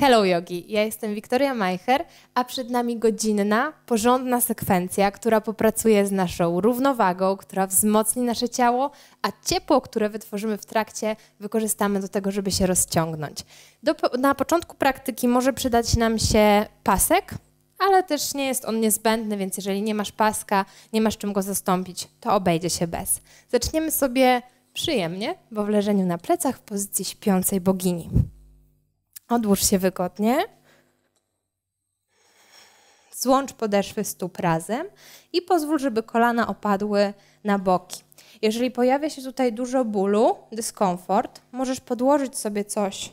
Hello Yogi, ja jestem Wiktoria Majcher, a przed nami godzinna, porządna sekwencja, która popracuje z naszą równowagą, która wzmocni nasze ciało, a ciepło, które wytworzymy w trakcie, wykorzystamy do tego, żeby się rozciągnąć. Do, na początku praktyki może przydać nam się pasek, ale też nie jest on niezbędny, więc jeżeli nie masz paska, nie masz czym go zastąpić, to obejdzie się bez. Zaczniemy sobie przyjemnie, bo w leżeniu na plecach w pozycji śpiącej bogini. Odłóż się wygodnie. Złącz podeszwy stóp razem i pozwól, żeby kolana opadły na boki. Jeżeli pojawia się tutaj dużo bólu, dyskomfort, możesz podłożyć sobie coś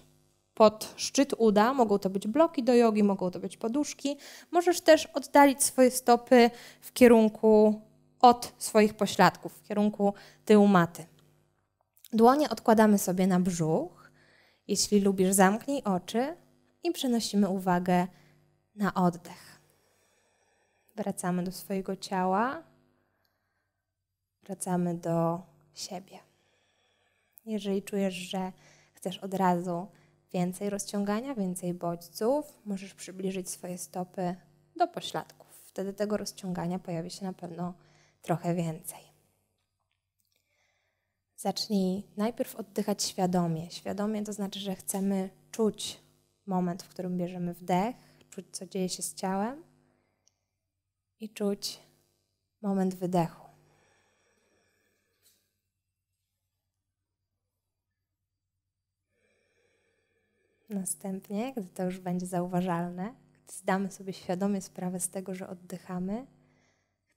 pod szczyt uda. Mogą to być bloki do jogi, mogą to być poduszki. Możesz też oddalić swoje stopy w kierunku od swoich pośladków, w kierunku tyłu maty. Dłonie odkładamy sobie na brzuch. Jeśli lubisz, zamknij oczy i przenosimy uwagę na oddech. Wracamy do swojego ciała, wracamy do siebie. Jeżeli czujesz, że chcesz od razu więcej rozciągania, więcej bodźców, możesz przybliżyć swoje stopy do pośladków. Wtedy tego rozciągania pojawi się na pewno trochę więcej. Zacznij najpierw oddychać świadomie. Świadomie to znaczy, że chcemy czuć moment, w którym bierzemy wdech, czuć, co dzieje się z ciałem i czuć moment wydechu. Następnie, gdy to już będzie zauważalne, gdy zdamy sobie świadomie sprawę z tego, że oddychamy,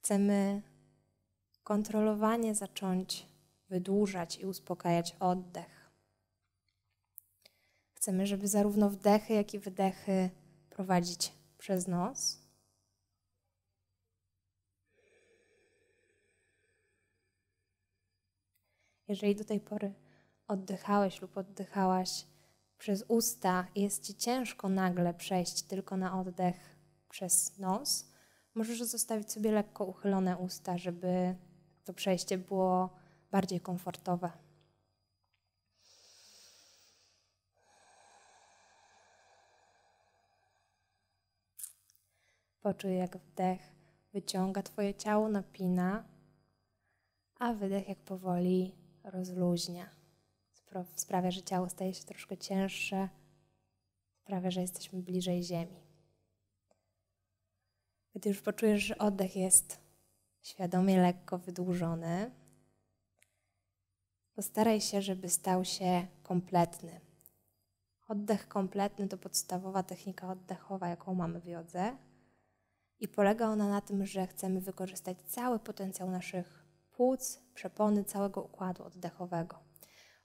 chcemy kontrolowanie zacząć wydłużać i uspokajać oddech. Chcemy, żeby zarówno wdechy, jak i wydechy prowadzić przez nos. Jeżeli do tej pory oddychałeś lub oddychałaś przez usta i jest ci ciężko nagle przejść tylko na oddech przez nos, możesz zostawić sobie lekko uchylone usta, żeby to przejście było bardziej komfortowe. Poczuj, jak wdech wyciąga Twoje ciało, napina, a wydech, jak powoli rozluźnia. Sprawia, że ciało staje się troszkę cięższe, sprawia, że jesteśmy bliżej Ziemi. Gdy już poczujesz, że oddech jest świadomie lekko wydłużony, Postaraj się, żeby stał się kompletny. Oddech kompletny to podstawowa technika oddechowa, jaką mamy w jodze. I polega ona na tym, że chcemy wykorzystać cały potencjał naszych płuc, przepony, całego układu oddechowego.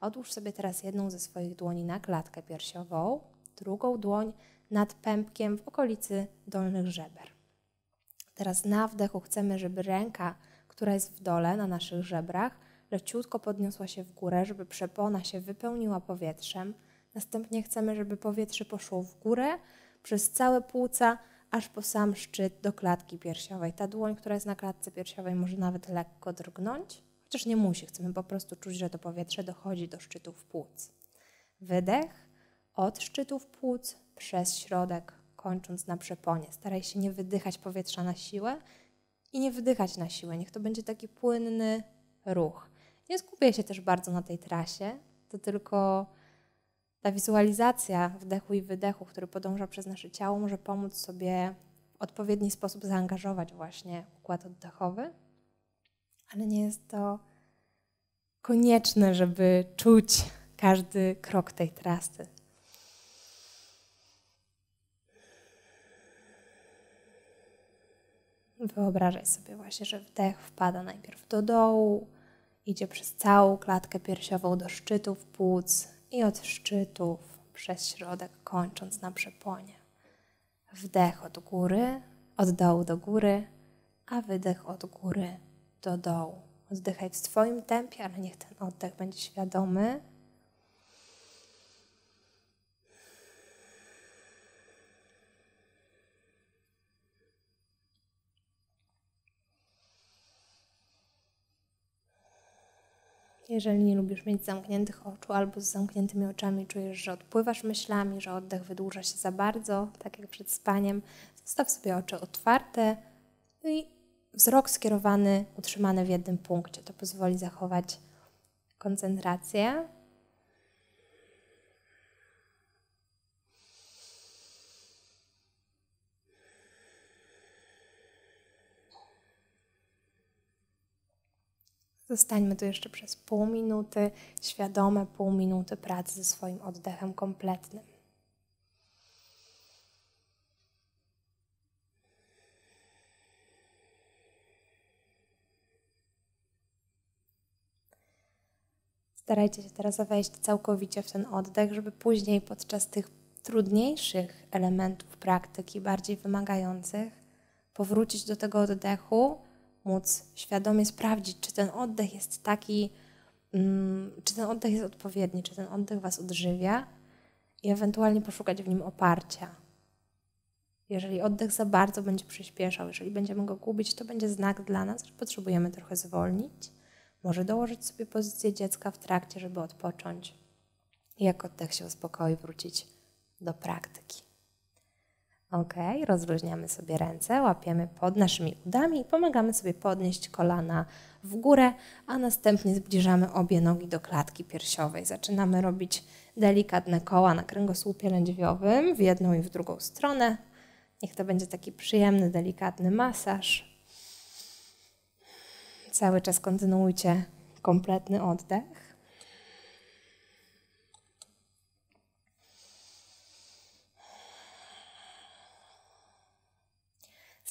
Odłóż sobie teraz jedną ze swoich dłoni na klatkę piersiową, drugą dłoń nad pępkiem w okolicy dolnych żeber. Teraz na wdechu chcemy, żeby ręka, która jest w dole na naszych żebrach, leciutko podniosła się w górę, żeby przepona się wypełniła powietrzem. Następnie chcemy, żeby powietrze poszło w górę przez całe płuca, aż po sam szczyt do klatki piersiowej. Ta dłoń, która jest na klatce piersiowej, może nawet lekko drgnąć, chociaż nie musi. Chcemy po prostu czuć, że to powietrze dochodzi do szczytów płuc. Wydech od szczytów płuc przez środek, kończąc na przeponie. Staraj się nie wydychać powietrza na siłę i nie wydychać na siłę. Niech to będzie taki płynny ruch. Nie skupię się też bardzo na tej trasie, to tylko ta wizualizacja wdechu i wydechu, który podąża przez nasze ciało, może pomóc sobie w odpowiedni sposób zaangażować właśnie układ oddechowy, ale nie jest to konieczne, żeby czuć każdy krok tej trasy. Wyobrażaj sobie właśnie, że wdech wpada najpierw do dołu, idzie przez całą klatkę piersiową do szczytów płuc i od szczytów przez środek, kończąc na przeponie. Wdech od góry, od dołu do góry, a wydech od góry do dołu. Oddychaj w swoim tempie, ale niech ten oddech będzie świadomy. Jeżeli nie lubisz mieć zamkniętych oczu albo z zamkniętymi oczami czujesz, że odpływasz myślami, że oddech wydłuża się za bardzo, tak jak przed spaniem, zostaw sobie oczy otwarte i wzrok skierowany, utrzymany w jednym punkcie. To pozwoli zachować koncentrację. Zostańmy tu jeszcze przez pół minuty, świadome pół minuty pracy ze swoim oddechem kompletnym. Starajcie się teraz wejść całkowicie w ten oddech, żeby później podczas tych trudniejszych elementów praktyki, bardziej wymagających, powrócić do tego oddechu móc świadomie sprawdzić, czy ten oddech jest taki, um, czy ten oddech jest odpowiedni, czy ten oddech Was odżywia i ewentualnie poszukać w nim oparcia. Jeżeli oddech za bardzo będzie przyspieszał, jeżeli będziemy go gubić, to będzie znak dla nas, że potrzebujemy trochę zwolnić. Może dołożyć sobie pozycję dziecka w trakcie, żeby odpocząć. I jak oddech się uspokoi, wrócić do praktyki. Ok, rozluźniamy sobie ręce, łapiemy pod naszymi udami i pomagamy sobie podnieść kolana w górę, a następnie zbliżamy obie nogi do klatki piersiowej. Zaczynamy robić delikatne koła na kręgosłupie lędźwiowym w jedną i w drugą stronę. Niech to będzie taki przyjemny, delikatny masaż. Cały czas kontynuujcie kompletny oddech.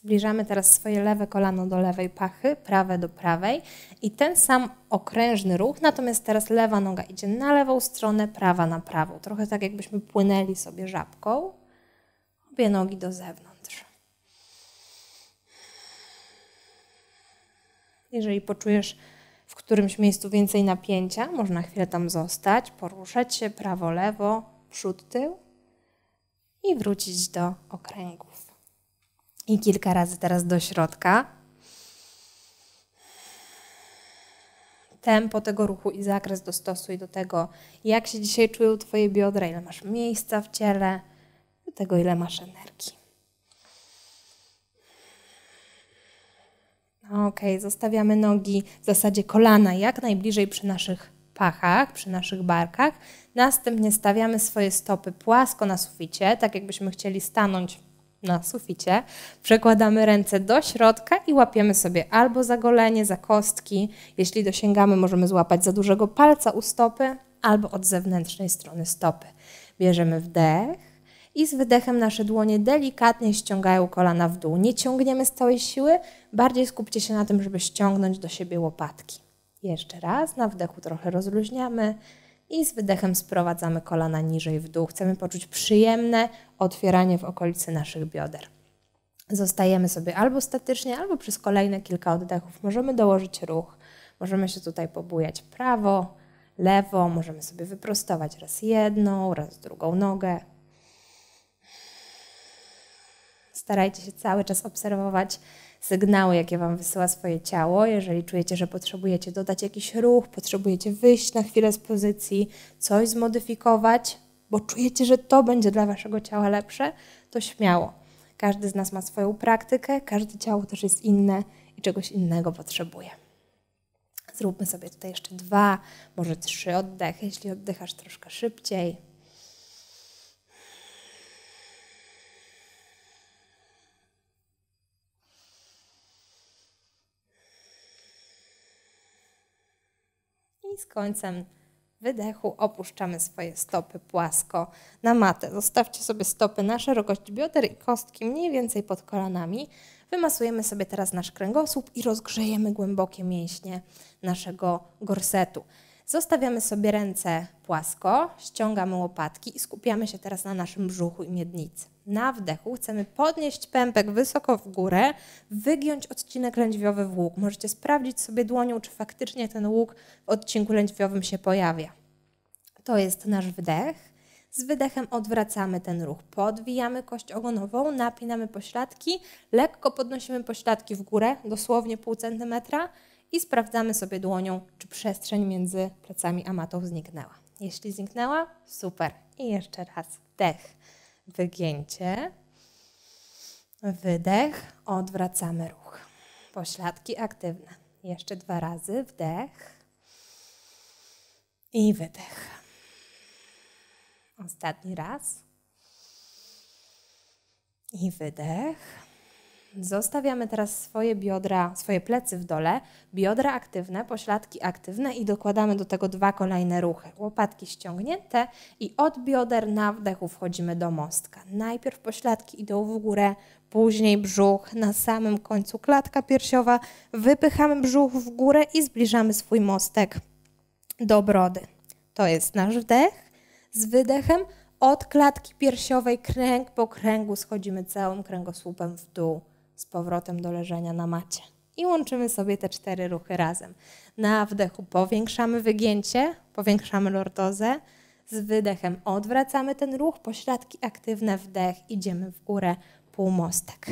Zbliżamy teraz swoje lewe kolano do lewej pachy, prawe do prawej i ten sam okrężny ruch, natomiast teraz lewa noga idzie na lewą stronę, prawa na prawą. Trochę tak jakbyśmy płynęli sobie żabką. Obie nogi do zewnątrz. Jeżeli poczujesz w którymś miejscu więcej napięcia, można chwilę tam zostać, poruszać się prawo, lewo, przód, tył i wrócić do okręgów. I kilka razy teraz do środka. Tempo tego ruchu i zakres dostosuj do tego, jak się dzisiaj czują Twoje biodra, ile masz miejsca w ciele, do tego, ile masz energii. Ok, zostawiamy nogi w zasadzie kolana jak najbliżej przy naszych pachach, przy naszych barkach. Następnie stawiamy swoje stopy płasko na suficie, tak jakbyśmy chcieli stanąć na suficie, przekładamy ręce do środka i łapiemy sobie albo za golenie, za kostki. Jeśli dosięgamy, możemy złapać za dużego palca u stopy albo od zewnętrznej strony stopy. Bierzemy wdech i z wydechem nasze dłonie delikatnie ściągają kolana w dół. Nie ciągniemy z całej siły, bardziej skupcie się na tym, żeby ściągnąć do siebie łopatki. Jeszcze raz, na wdechu trochę rozluźniamy i z wydechem sprowadzamy kolana niżej w dół. Chcemy poczuć przyjemne otwieranie w okolicy naszych bioder. Zostajemy sobie albo statycznie, albo przez kolejne kilka oddechów. Możemy dołożyć ruch, możemy się tutaj pobujać prawo, lewo, możemy sobie wyprostować raz jedną, raz drugą nogę. Starajcie się cały czas obserwować sygnały, jakie Wam wysyła swoje ciało. Jeżeli czujecie, że potrzebujecie dodać jakiś ruch, potrzebujecie wyjść na chwilę z pozycji, coś zmodyfikować, bo czujecie, że to będzie dla Waszego ciała lepsze, to śmiało. Każdy z nas ma swoją praktykę, każde ciało też jest inne i czegoś innego potrzebuje. Zróbmy sobie tutaj jeszcze dwa, może trzy oddechy, jeśli oddychasz troszkę szybciej. I z końcem wydechu opuszczamy swoje stopy płasko na matę. Zostawcie sobie stopy na szerokość bioder i kostki mniej więcej pod kolanami. Wymasujemy sobie teraz nasz kręgosłup i rozgrzejemy głębokie mięśnie naszego gorsetu. Zostawiamy sobie ręce płasko, ściągamy łopatki i skupiamy się teraz na naszym brzuchu i miednicy. Na wdechu chcemy podnieść pępek wysoko w górę, wygiąć odcinek lędźwiowy w łuk. Możecie sprawdzić sobie dłonią, czy faktycznie ten łuk w odcinku lędźwiowym się pojawia. To jest nasz wdech. Z wydechem odwracamy ten ruch. Podwijamy kość ogonową, napinamy pośladki, lekko podnosimy pośladki w górę, dosłownie pół centymetra i sprawdzamy sobie dłonią, czy przestrzeń między plecami a matą zniknęła. Jeśli zniknęła, super. I jeszcze raz wdech, wygięcie, wydech, odwracamy ruch. Pośladki aktywne. Jeszcze dwa razy wdech i wydech. Ostatni raz. I wydech. Zostawiamy teraz swoje biodra, swoje plecy w dole, biodra aktywne, pośladki aktywne i dokładamy do tego dwa kolejne ruchy. Łopatki ściągnięte i od bioder na wdechu wchodzimy do mostka. Najpierw pośladki idą w górę, później brzuch, na samym końcu klatka piersiowa. Wypychamy brzuch w górę i zbliżamy swój mostek do brody. To jest nasz wdech. Z wydechem od klatki piersiowej kręg po kręgu schodzimy całym kręgosłupem w dół z powrotem do leżenia na macie. I łączymy sobie te cztery ruchy razem. Na wdechu powiększamy wygięcie, powiększamy lordozę. Z wydechem odwracamy ten ruch, pośladki aktywne, wdech, idziemy w górę, półmostek.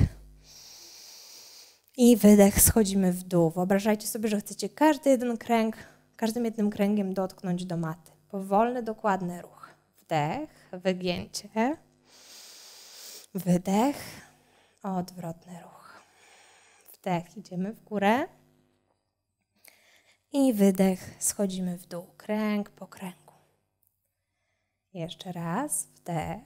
I wydech, schodzimy w dół. Wyobrażajcie sobie, że chcecie każdy jeden kręg, każdym jednym kręgiem dotknąć do maty. Powolny, dokładny ruch. Wdech, wygięcie, wydech, odwrotny ruch. Wdech, idziemy w górę i wydech, schodzimy w dół, kręg po kręgu. Jeszcze raz, wdech.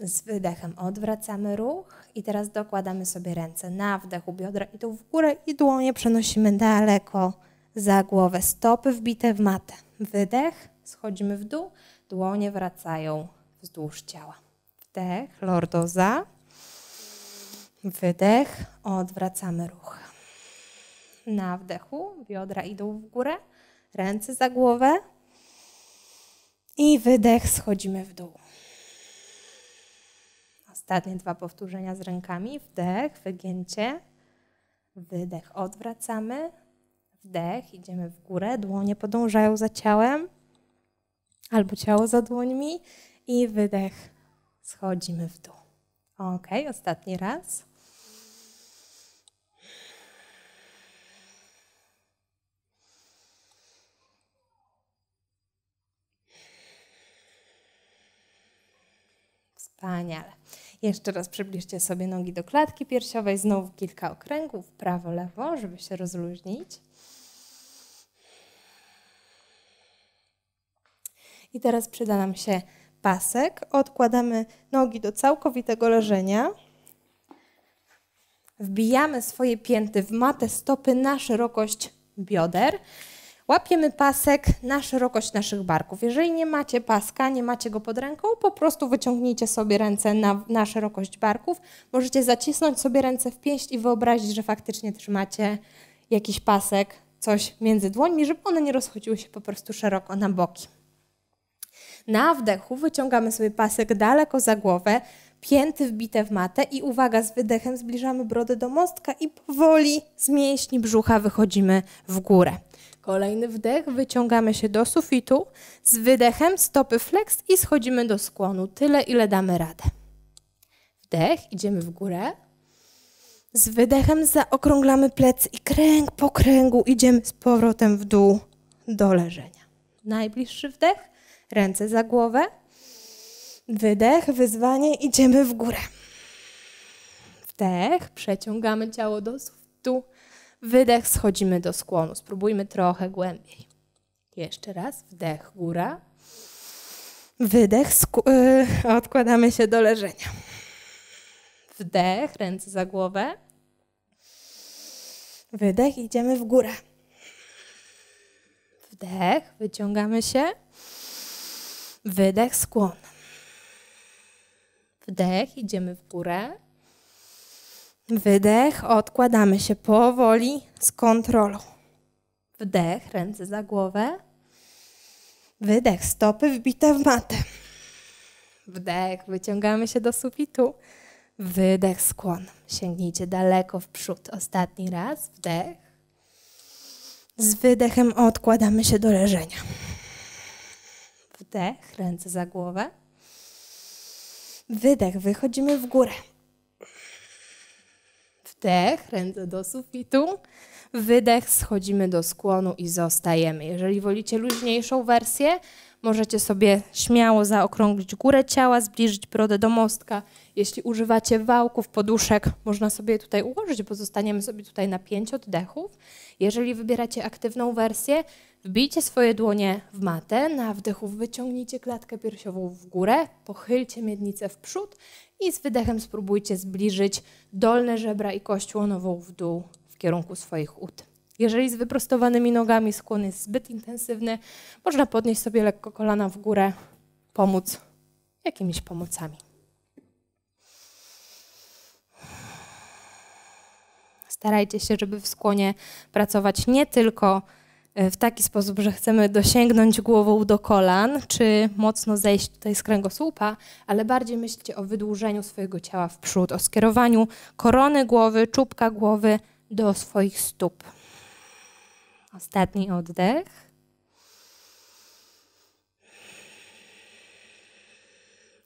Z wydechem odwracamy ruch i teraz dokładamy sobie ręce na wdechu, biodra idą w górę i dłonie przenosimy daleko za głowę. Stopy wbite w matę. Wydech, schodzimy w dół, dłonie wracają wzdłuż ciała. Wdech, lordoza. Wydech, odwracamy ruch. Na wdechu biodra idą w górę, ręce za głowę. I wydech, schodzimy w dół. Ostatnie dwa powtórzenia z rękami. Wdech, wygięcie. Wydech, odwracamy. Wdech, idziemy w górę, dłonie podążają za ciałem. Albo ciało za dłońmi. I wydech, schodzimy w dół. Ok, ostatni raz. Wspaniale. Jeszcze raz przybliżcie sobie nogi do klatki piersiowej, znowu kilka okręgów, prawo, lewo, żeby się rozluźnić. I teraz przyda nam się pasek. Odkładamy nogi do całkowitego leżenia. Wbijamy swoje pięty w matę stopy na szerokość bioder. Łapiemy pasek na szerokość naszych barków. Jeżeli nie macie paska, nie macie go pod ręką, po prostu wyciągnijcie sobie ręce na, na szerokość barków. Możecie zacisnąć sobie ręce w pięść i wyobrazić, że faktycznie trzymacie jakiś pasek, coś między dłońmi, żeby one nie rozchodziły się po prostu szeroko na boki. Na wdechu wyciągamy sobie pasek daleko za głowę, pięty wbite w matę i uwaga, z wydechem zbliżamy brodę do mostka i powoli z mięśni brzucha wychodzimy w górę. Kolejny wdech, wyciągamy się do sufitu. Z wydechem stopy flex i schodzimy do skłonu. Tyle, ile damy radę. Wdech, idziemy w górę. Z wydechem zaokrąglamy plecy i kręg po kręgu idziemy z powrotem w dół do leżenia. Najbliższy wdech, ręce za głowę. Wydech, wyzwanie, idziemy w górę. Wdech, przeciągamy ciało do sufitu. Wydech, schodzimy do skłonu. Spróbujmy trochę głębiej. Jeszcze raz, wdech, góra. Wydech, yy, odkładamy się do leżenia. Wdech, ręce za głowę. Wydech, idziemy w górę. Wdech, wyciągamy się. Wydech, skłon. Wdech, idziemy w górę. Wydech, odkładamy się powoli z kontrolą. Wdech, ręce za głowę. Wydech, stopy wbite w matę. Wdech, wyciągamy się do sufitu. Wydech, skłon. Sięgnijcie daleko w przód. Ostatni raz. Wdech. Z wydechem odkładamy się do leżenia. Wdech, ręce za głowę. Wydech, wychodzimy w górę. Wdech, ręce do sufitu. Wydech, schodzimy do skłonu i zostajemy. Jeżeli wolicie luźniejszą wersję, możecie sobie śmiało zaokrąglić górę ciała, zbliżyć brodę do mostka. Jeśli używacie wałków, poduszek, można sobie tutaj ułożyć, bo zostaniemy sobie tutaj na pięć oddechów. Jeżeli wybieracie aktywną wersję, wbijcie swoje dłonie w matę, na wdechu wyciągnijcie klatkę piersiową w górę, pochylcie miednicę w przód i z wydechem spróbujcie zbliżyć dolne żebra i kość łonową w dół w kierunku swoich ud. Jeżeli z wyprostowanymi nogami skłon jest zbyt intensywny, można podnieść sobie lekko kolana w górę, pomóc jakimiś pomocami. Starajcie się, żeby w skłonie pracować nie tylko w taki sposób, że chcemy dosięgnąć głową do kolan, czy mocno zejść tutaj z kręgosłupa, ale bardziej myślcie o wydłużeniu swojego ciała w przód, o skierowaniu korony głowy, czubka głowy do swoich stóp. Ostatni oddech.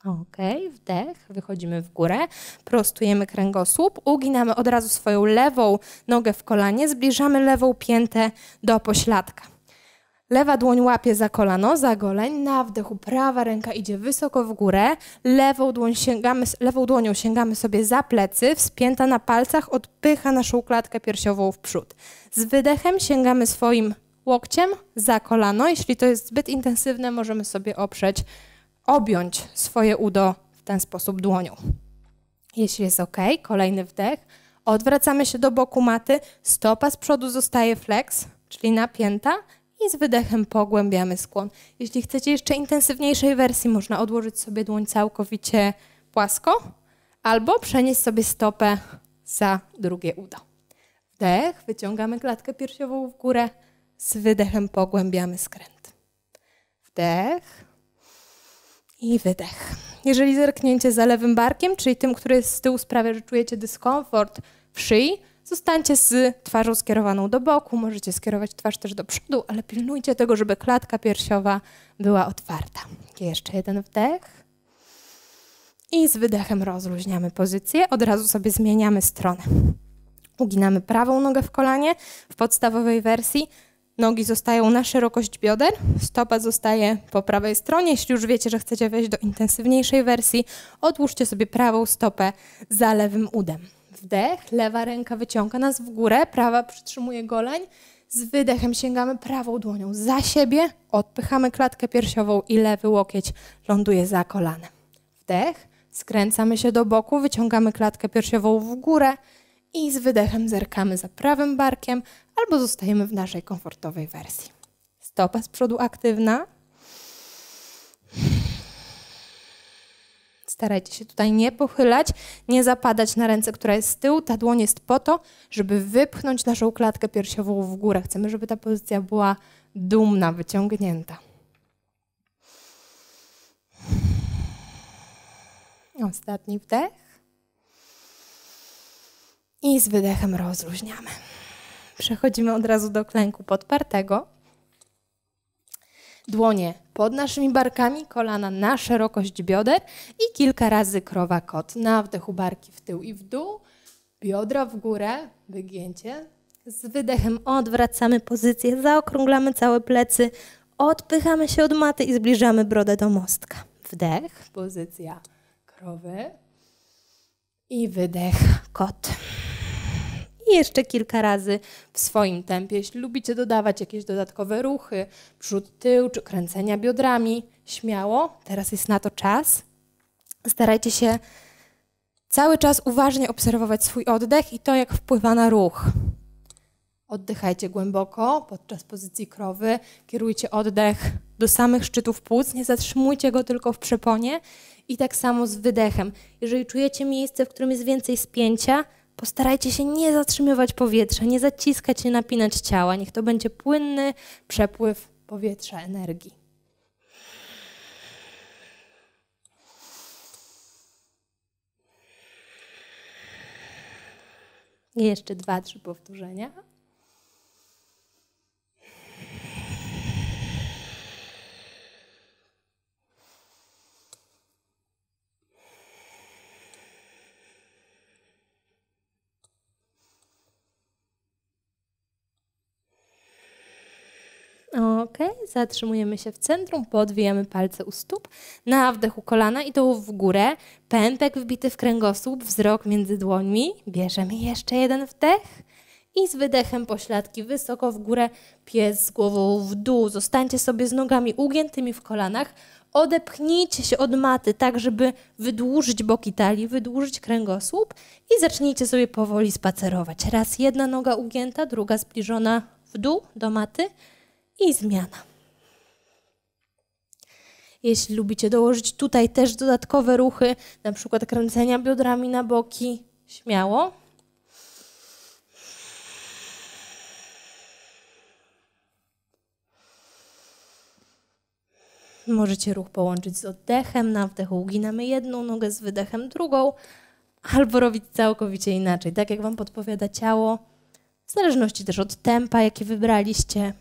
Ok, wdech, wychodzimy w górę, prostujemy kręgosłup, uginamy od razu swoją lewą nogę w kolanie, zbliżamy lewą piętę do pośladka. Lewa dłoń łapie za kolano, za goleń, na wdechu prawa ręka idzie wysoko w górę, lewą, dłoń sięgamy, lewą dłonią sięgamy sobie za plecy, wspięta na palcach odpycha naszą klatkę piersiową w przód. Z wydechem sięgamy swoim łokciem za kolano, jeśli to jest zbyt intensywne, możemy sobie oprzeć objąć swoje udo w ten sposób dłonią. Jeśli jest ok, kolejny wdech, odwracamy się do boku maty, stopa z przodu zostaje flex, czyli napięta i z wydechem pogłębiamy skłon. Jeśli chcecie jeszcze intensywniejszej wersji, można odłożyć sobie dłoń całkowicie płasko albo przenieść sobie stopę za drugie udo. Wdech, wyciągamy klatkę piersiową w górę, z wydechem pogłębiamy skręt. Wdech, i wydech. Jeżeli zerknięcie za lewym barkiem, czyli tym, który jest z tyłu sprawia, że czujecie dyskomfort w szyi, zostańcie z twarzą skierowaną do boku. Możecie skierować twarz też do przodu, ale pilnujcie tego, żeby klatka piersiowa była otwarta. Jeszcze jeden wdech. I z wydechem rozluźniamy pozycję. Od razu sobie zmieniamy stronę. Uginamy prawą nogę w kolanie w podstawowej wersji. Nogi zostają na szerokość bioder, stopa zostaje po prawej stronie. Jeśli już wiecie, że chcecie wejść do intensywniejszej wersji, odłóżcie sobie prawą stopę za lewym udem. Wdech, lewa ręka wyciąga nas w górę, prawa przytrzymuje goleń. Z wydechem sięgamy prawą dłonią za siebie, odpychamy klatkę piersiową i lewy łokieć ląduje za kolanem. Wdech, skręcamy się do boku, wyciągamy klatkę piersiową w górę i z wydechem zerkamy za prawym barkiem albo zostajemy w naszej komfortowej wersji. Stopa z przodu aktywna. Starajcie się tutaj nie pochylać, nie zapadać na ręce, która jest z tyłu. Ta dłoń jest po to, żeby wypchnąć naszą klatkę piersiową w górę. Chcemy, żeby ta pozycja była dumna, wyciągnięta. Ostatni wdech. I z wydechem rozluźniamy. Przechodzimy od razu do klęku podpartego. Dłonie pod naszymi barkami, kolana na szerokość bioder i kilka razy krowa kot. Na wdechu barki w tył i w dół, biodra w górę, wygięcie. Z wydechem odwracamy pozycję, zaokrąglamy całe plecy, odpychamy się od maty i zbliżamy brodę do mostka. Wdech, pozycja krowy i wydech kot i jeszcze kilka razy w swoim tempie. Jeśli lubicie dodawać jakieś dodatkowe ruchy, przód, tył czy kręcenia biodrami, śmiało, teraz jest na to czas. Starajcie się cały czas uważnie obserwować swój oddech i to, jak wpływa na ruch. Oddychajcie głęboko podczas pozycji krowy, kierujcie oddech do samych szczytów płuc, nie zatrzymujcie go tylko w przeponie i tak samo z wydechem. Jeżeli czujecie miejsce, w którym jest więcej spięcia, Postarajcie się nie zatrzymywać powietrza, nie zaciskać, nie napinać ciała. Niech to będzie płynny przepływ powietrza, energii. I jeszcze dwa, trzy powtórzenia. Ok, zatrzymujemy się w centrum, podwijamy palce u stóp, na wdechu kolana i dołów w górę, pępek wbity w kręgosłup, wzrok między dłońmi, bierzemy jeszcze jeden wdech i z wydechem pośladki wysoko w górę, pies z głową w dół, zostańcie sobie z nogami ugiętymi w kolanach, odepchnijcie się od maty tak, żeby wydłużyć boki talii, wydłużyć kręgosłup i zacznijcie sobie powoli spacerować. Raz jedna noga ugięta, druga zbliżona w dół do maty i zmiana. Jeśli lubicie dołożyć tutaj też dodatkowe ruchy, na przykład kręcenia biodrami na boki, śmiało. Możecie ruch połączyć z oddechem. Na wdechu uginamy jedną nogę, z wydechem drugą, albo robić całkowicie inaczej, tak jak Wam podpowiada ciało, w zależności też od tempa, jakie wybraliście.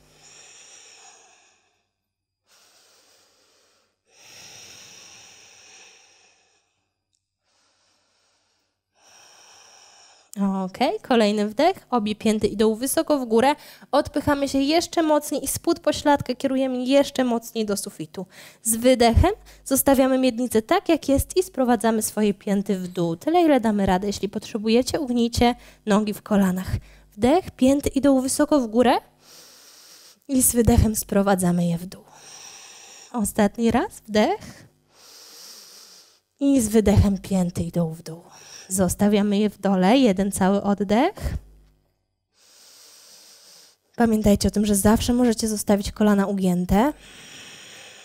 Ok, kolejny wdech, obie pięty idą wysoko w górę, odpychamy się jeszcze mocniej i spód pośladka kierujemy jeszcze mocniej do sufitu. Z wydechem zostawiamy miednicę tak jak jest i sprowadzamy swoje pięty w dół. Tyle ile damy radę, jeśli potrzebujecie, ugnijcie nogi w kolanach. Wdech, pięty idą wysoko w górę i z wydechem sprowadzamy je w dół. Ostatni raz, wdech i z wydechem pięty idą w dół. Zostawiamy je w dole, jeden cały oddech. Pamiętajcie o tym, że zawsze możecie zostawić kolana ugięte.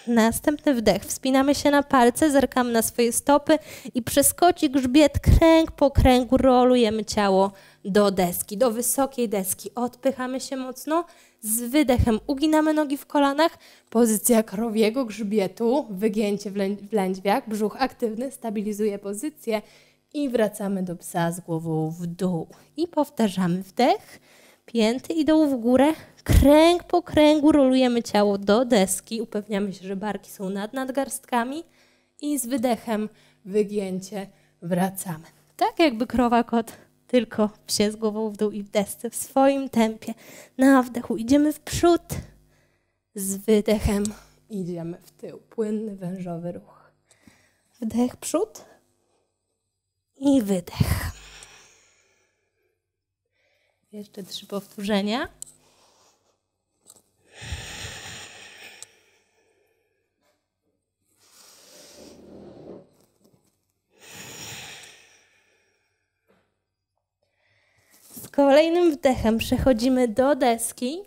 Następny wdech. Wspinamy się na palce, zerkamy na swoje stopy i przeskoci grzbiet kręg po kręgu. Rolujemy ciało do deski, do wysokiej deski. Odpychamy się mocno. Z wydechem uginamy nogi w kolanach. Pozycja krowiego grzbietu, wygięcie w lędźwiach, brzuch aktywny, stabilizuje pozycję i wracamy do psa z głową w dół. I powtarzamy wdech, pięty idą w górę, kręg po kręgu rolujemy ciało do deski, upewniamy się, że barki są nad nadgarstkami i z wydechem wygięcie wracamy. Tak jakby krowa kot, tylko psie z głową w dół i w desce w swoim tempie. Na wdechu idziemy w przód, z wydechem idziemy w tył. Płynny, wężowy ruch. Wdech, przód i wydech. Jeszcze trzy powtórzenia. Z kolejnym wdechem przechodzimy do deski.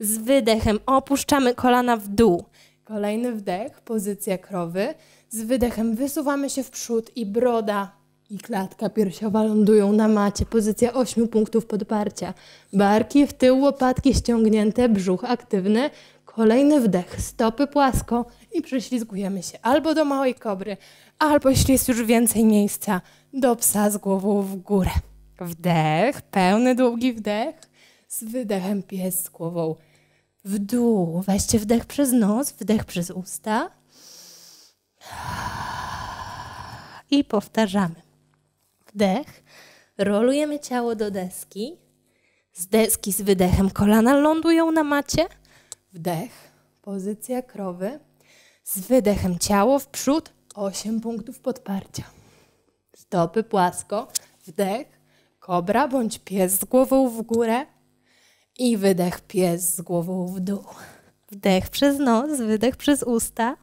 Z wydechem opuszczamy kolana w dół. Kolejny wdech, pozycja krowy. Z wydechem wysuwamy się w przód i broda i klatka piersiowa lądują na macie. Pozycja 8 punktów podparcia. Barki w tył, łopatki ściągnięte, brzuch aktywny. Kolejny wdech, stopy płasko i przyślizgujemy się albo do małej kobry, albo jeśli jest już więcej miejsca, do psa z głową w górę. Wdech, pełny, długi wdech. Z wydechem pies z głową w dół. Weźcie wdech przez nos, wdech przez usta. I powtarzamy. Wdech. Rolujemy ciało do deski. Z deski z wydechem kolana lądują na macie. Wdech. Pozycja krowy. Z wydechem ciało w przód. 8 punktów podparcia. Stopy płasko. Wdech. Kobra bądź pies z głową w górę. I wydech pies z głową w dół. Wdech przez nos, wydech przez usta.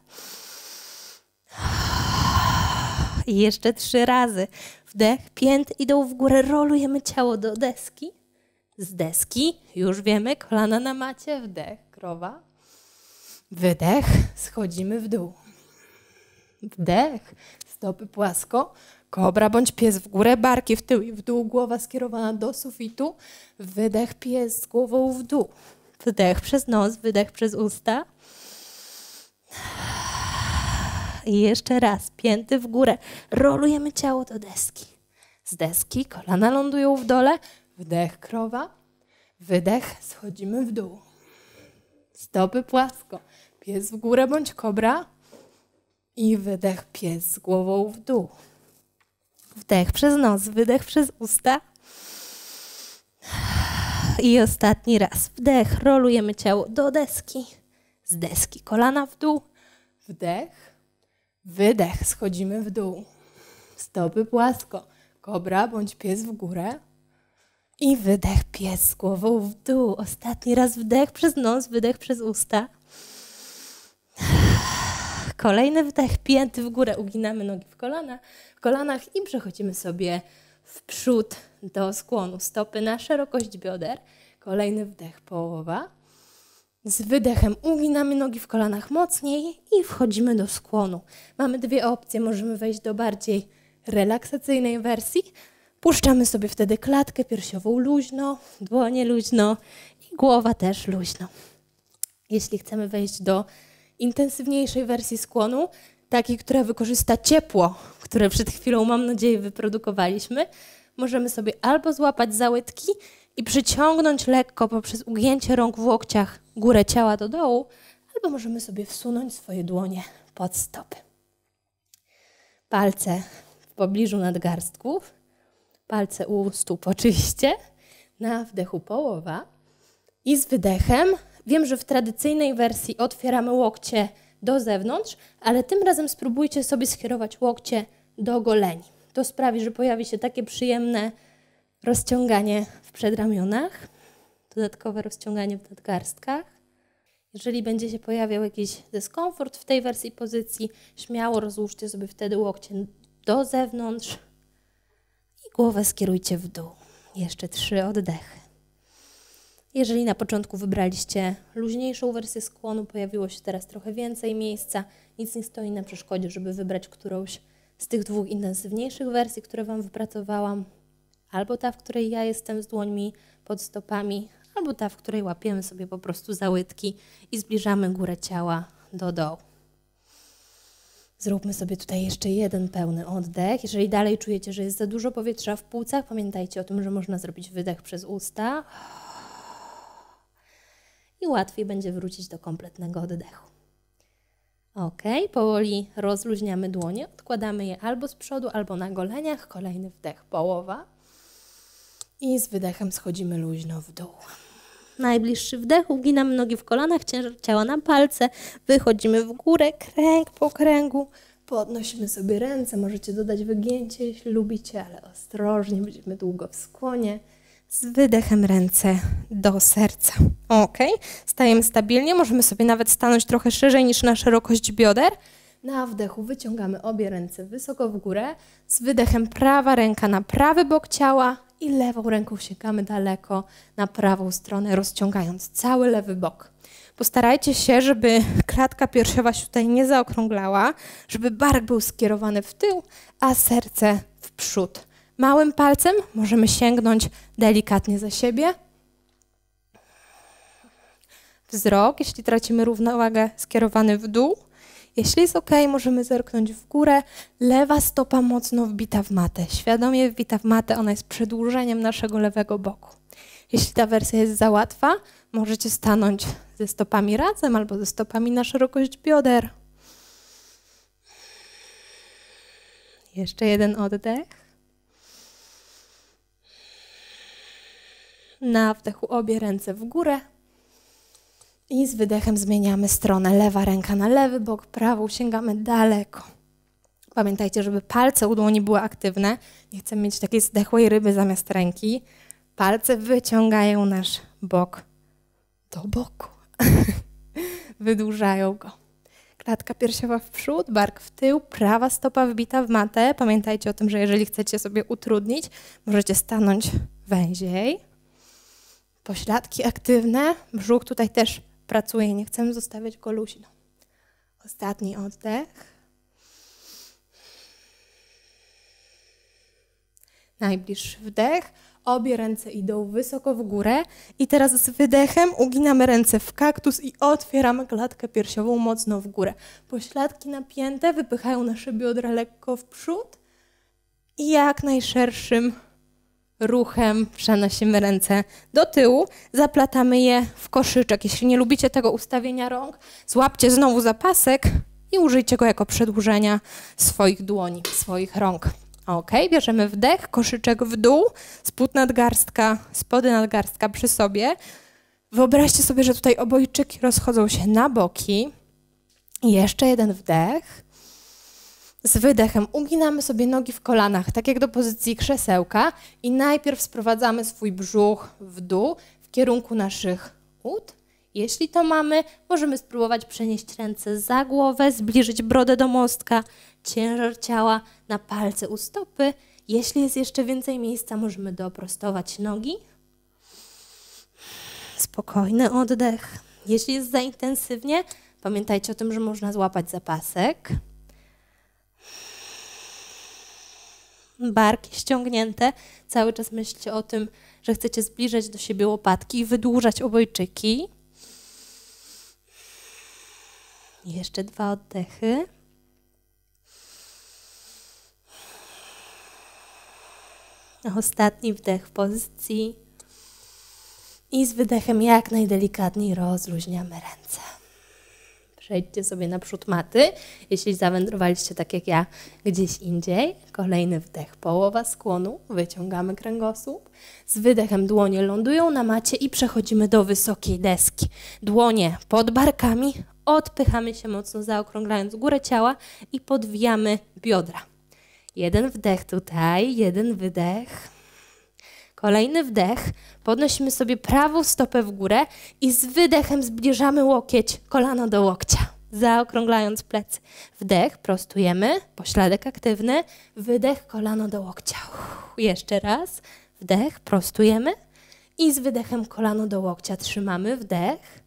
I jeszcze trzy razy. Wdech, pięt idą w górę, rolujemy ciało do deski. Z deski, już wiemy, kolana na macie, wdech, krowa. Wydech, schodzimy w dół. Wdech, stopy płasko, kobra bądź pies w górę, barki w tył i w dół, głowa skierowana do sufitu. Wydech, pies z głową w dół. Wdech przez nos, wydech przez usta. I jeszcze raz, pięty w górę. Rolujemy ciało do deski. Z deski kolana lądują w dole. Wdech krowa. Wydech, schodzimy w dół. Stopy płasko. Pies w górę bądź kobra. I wydech pies z głową w dół. Wdech przez nos, wydech przez usta. I ostatni raz. Wdech, rolujemy ciało do deski. z deski. Kolana w dół, wdech, wydech, schodzimy w dół. Stopy płasko, kobra bądź pies w górę. I wydech, pies z głową w dół. Ostatni raz wdech przez nos, wydech przez usta. Kolejny wdech, pięty w górę, uginamy nogi w, kolana, w kolanach i przechodzimy sobie w przód do skłonu. Stopy na szerokość bioder. Kolejny wdech, połowa. Z wydechem uginamy nogi w kolanach mocniej i wchodzimy do skłonu. Mamy dwie opcje. Możemy wejść do bardziej relaksacyjnej wersji. Puszczamy sobie wtedy klatkę piersiową luźno, dłonie luźno i głowa też luźno. Jeśli chcemy wejść do intensywniejszej wersji skłonu, takiej, która wykorzysta ciepło, które przed chwilą, mam nadzieję, wyprodukowaliśmy, możemy sobie albo złapać załytki i przyciągnąć lekko poprzez ugięcie rąk w łokciach górę ciała do dołu, albo możemy sobie wsunąć swoje dłonie pod stopy. Palce w pobliżu nadgarstków, palce u stóp oczywiście, na wdechu połowa i z wydechem. Wiem, że w tradycyjnej wersji otwieramy łokcie do zewnątrz, ale tym razem spróbujcie sobie skierować łokcie do goleni. To sprawi, że pojawi się takie przyjemne rozciąganie w przedramionach, dodatkowe rozciąganie w nadgarstkach. Jeżeli będzie się pojawiał jakiś dyskomfort w tej wersji pozycji, śmiało rozłóżcie sobie wtedy łokcie do zewnątrz i głowę skierujcie w dół. Jeszcze trzy oddechy. Jeżeli na początku wybraliście luźniejszą wersję skłonu, pojawiło się teraz trochę więcej miejsca, nic nie stoi na przeszkodzie, żeby wybrać którąś z tych dwóch intensywniejszych wersji, które Wam wypracowałam. Albo ta, w której ja jestem z dłońmi pod stopami, albo ta, w której łapiemy sobie po prostu załytki i zbliżamy górę ciała do dołu. Zróbmy sobie tutaj jeszcze jeden pełny oddech. Jeżeli dalej czujecie, że jest za dużo powietrza w płucach, pamiętajcie o tym, że można zrobić wydech przez usta i łatwiej będzie wrócić do kompletnego oddechu. Ok, powoli rozluźniamy dłonie, odkładamy je albo z przodu, albo na goleniach. Kolejny wdech, połowa. I z wydechem schodzimy luźno w dół. Najbliższy wdech, uginamy nogi w kolanach, ciężar ciała na palce, wychodzimy w górę, kręg po kręgu, podnosimy sobie ręce, możecie dodać wygięcie, jeśli lubicie, ale ostrożnie, będziemy długo w skłonie z wydechem ręce do serca. Ok, stajemy stabilnie, możemy sobie nawet stanąć trochę szerzej niż na szerokość bioder. Na wdechu wyciągamy obie ręce wysoko w górę, z wydechem prawa ręka na prawy bok ciała i lewą ręką sięgamy daleko na prawą stronę, rozciągając cały lewy bok. Postarajcie się, żeby klatka piersiowa się tutaj nie zaokrąglała, żeby bark był skierowany w tył, a serce w przód. Małym palcem możemy sięgnąć delikatnie za siebie. Wzrok, jeśli tracimy równowagę, skierowany w dół. Jeśli jest ok, możemy zerknąć w górę. Lewa stopa mocno wbita w matę. Świadomie wbita w matę, ona jest przedłużeniem naszego lewego boku. Jeśli ta wersja jest za łatwa, możecie stanąć ze stopami razem albo ze stopami na szerokość bioder. Jeszcze jeden oddech. Na wdechu obie ręce w górę. I z wydechem zmieniamy stronę. Lewa ręka na lewy bok, prawą sięgamy daleko. Pamiętajcie, żeby palce u dłoni były aktywne. Nie chcemy mieć takiej zdechłej ryby zamiast ręki. Palce wyciągają nasz bok do boku. Wydłużają go. Klatka piersiowa w przód, bark w tył, prawa stopa wbita w matę. Pamiętajcie o tym, że jeżeli chcecie sobie utrudnić, możecie stanąć węziej pośladki aktywne. Brzuch tutaj też pracuje, nie chcemy zostawiać go luźno. Ostatni oddech. Najbliższy wdech. Obie ręce idą wysoko w górę i teraz z wydechem uginamy ręce w kaktus i otwieramy klatkę piersiową mocno w górę. Pośladki napięte wypychają nasze biodra lekko w przód i jak najszerszym ruchem przenosimy ręce do tyłu, zaplatamy je w koszyczek. Jeśli nie lubicie tego ustawienia rąk, złapcie znowu zapasek i użyjcie go jako przedłużenia swoich dłoni, swoich rąk. Ok, bierzemy wdech, koszyczek w dół, spód nadgarstka, spody nadgarstka przy sobie. Wyobraźcie sobie, że tutaj obojczyki rozchodzą się na boki. Jeszcze jeden wdech. Z wydechem uginamy sobie nogi w kolanach, tak jak do pozycji krzesełka i najpierw sprowadzamy swój brzuch w dół w kierunku naszych ud. Jeśli to mamy, możemy spróbować przenieść ręce za głowę, zbliżyć brodę do mostka, ciężar ciała na palce u stopy. Jeśli jest jeszcze więcej miejsca, możemy doprostować nogi. Spokojny oddech. Jeśli jest za intensywnie, pamiętajcie o tym, że można złapać zapasek. Barki ściągnięte. Cały czas myślcie o tym, że chcecie zbliżać do siebie łopatki i wydłużać obojczyki. Jeszcze dwa oddechy. Ostatni wdech w pozycji. I z wydechem jak najdelikatniej rozluźniamy ręce. Przejdźcie sobie naprzód maty, jeśli zawędrowaliście tak jak ja gdzieś indziej. Kolejny wdech, połowa skłonu, wyciągamy kręgosłup. Z wydechem dłonie lądują na macie i przechodzimy do wysokiej deski. Dłonie pod barkami, odpychamy się mocno, zaokrąglając górę ciała i podwijamy biodra. Jeden wdech tutaj, jeden wydech. Kolejny wdech, podnosimy sobie prawą stopę w górę i z wydechem zbliżamy łokieć, kolano do łokcia, zaokrąglając plecy. Wdech, prostujemy, pośladek aktywny, wydech, kolano do łokcia. Uff, jeszcze raz, wdech, prostujemy i z wydechem kolano do łokcia trzymamy, wdech.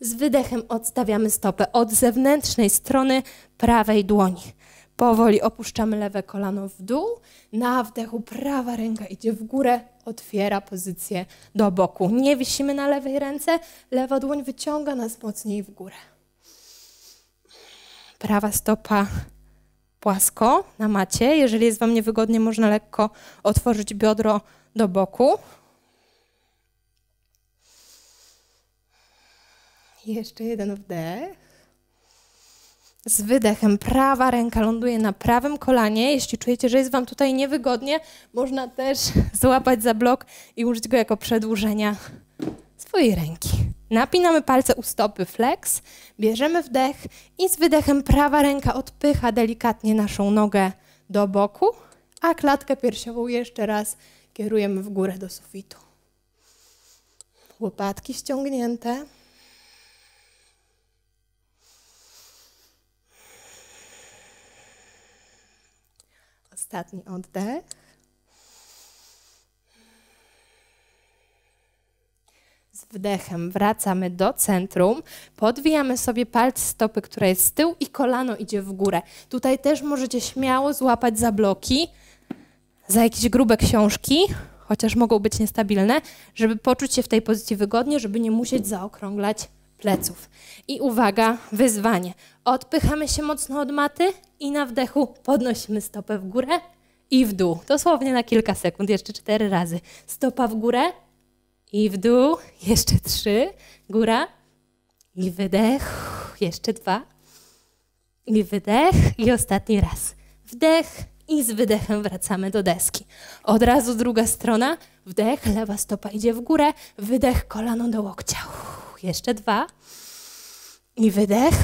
Z wydechem odstawiamy stopę od zewnętrznej strony prawej dłoni. Powoli opuszczamy lewe kolano w dół. Na wdechu prawa ręka idzie w górę, otwiera pozycję do boku. Nie wisimy na lewej ręce, lewa dłoń wyciąga nas mocniej w górę. Prawa stopa płasko na macie. Jeżeli jest Wam niewygodnie, można lekko otworzyć biodro do boku. Jeszcze jeden wdech. Z wydechem prawa ręka ląduje na prawym kolanie. Jeśli czujecie, że jest Wam tutaj niewygodnie, można też złapać za blok i użyć go jako przedłużenia swojej ręki. Napinamy palce u stopy flex, bierzemy wdech i z wydechem prawa ręka odpycha delikatnie naszą nogę do boku, a klatkę piersiową jeszcze raz kierujemy w górę do sufitu. Łopatki ściągnięte. Ostatni oddech. Z wdechem wracamy do centrum, podwijamy sobie palc stopy, która jest z tyłu i kolano idzie w górę. Tutaj też możecie śmiało złapać za bloki, za jakieś grube książki, chociaż mogą być niestabilne, żeby poczuć się w tej pozycji wygodnie, żeby nie musieć zaokrąglać pleców. I uwaga, wyzwanie. Odpychamy się mocno od maty i na wdechu podnosimy stopę w górę i w dół. Dosłownie na kilka sekund, jeszcze cztery razy. Stopa w górę i w dół, jeszcze trzy, góra i wydech, jeszcze dwa i wydech i ostatni raz. Wdech i z wydechem wracamy do deski. Od razu druga strona, wdech, lewa stopa idzie w górę, wydech, kolano do łokcia. Jeszcze dwa i wydech,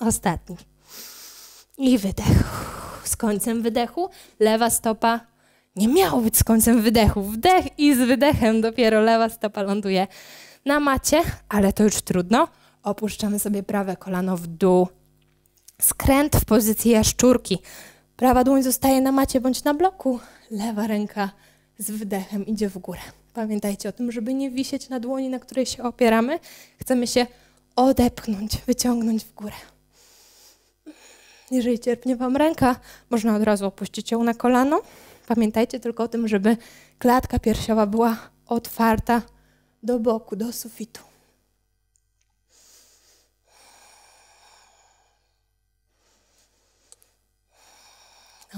ostatni i wydech z końcem wydechu, lewa stopa nie miało być z końcem wydechu. Wdech i z wydechem dopiero lewa stopa ląduje na macie, ale to już trudno. Opuszczamy sobie prawe kolano w dół. Skręt w pozycji jaszczurki. Prawa dłoń zostaje na macie bądź na bloku. Lewa ręka z wydechem idzie w górę. Pamiętajcie o tym, żeby nie wisieć na dłoni, na której się opieramy. Chcemy się odepchnąć, wyciągnąć w górę. Jeżeli cierpnie Wam ręka, można od razu opuścić ją na kolano. Pamiętajcie tylko o tym, żeby klatka piersiowa była otwarta do boku, do sufitu.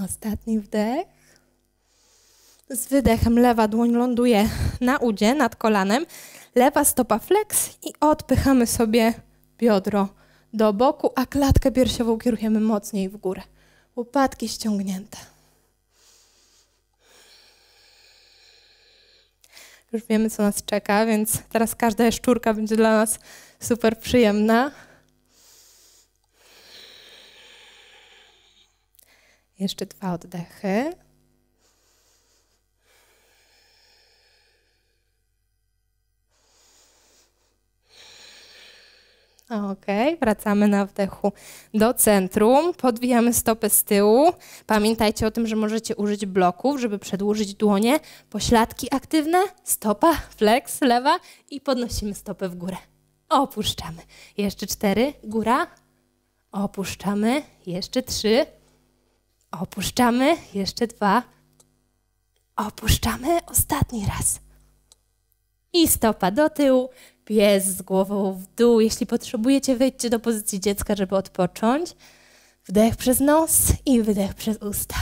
Ostatni wdech. Z wydechem lewa dłoń ląduje na udzie, nad kolanem. Lewa stopa flex i odpychamy sobie biodro do boku, a klatkę piersiową kierujemy mocniej w górę. Łopatki ściągnięte. Już wiemy, co nas czeka, więc teraz każda jaszczurka będzie dla nas super przyjemna. Jeszcze dwa oddechy. Ok, wracamy na wdechu do centrum, podwijamy stopę z tyłu. Pamiętajcie o tym, że możecie użyć bloków, żeby przedłużyć dłonie. Pośladki aktywne, stopa, flex, lewa i podnosimy stopę w górę. Opuszczamy. Jeszcze cztery, góra. Opuszczamy. Jeszcze trzy. Opuszczamy. Jeszcze dwa. Opuszczamy. Ostatni raz. I stopa do tyłu, pies z głową w dół. Jeśli potrzebujecie, wejdźcie do pozycji dziecka, żeby odpocząć. Wdech przez nos i wydech przez usta.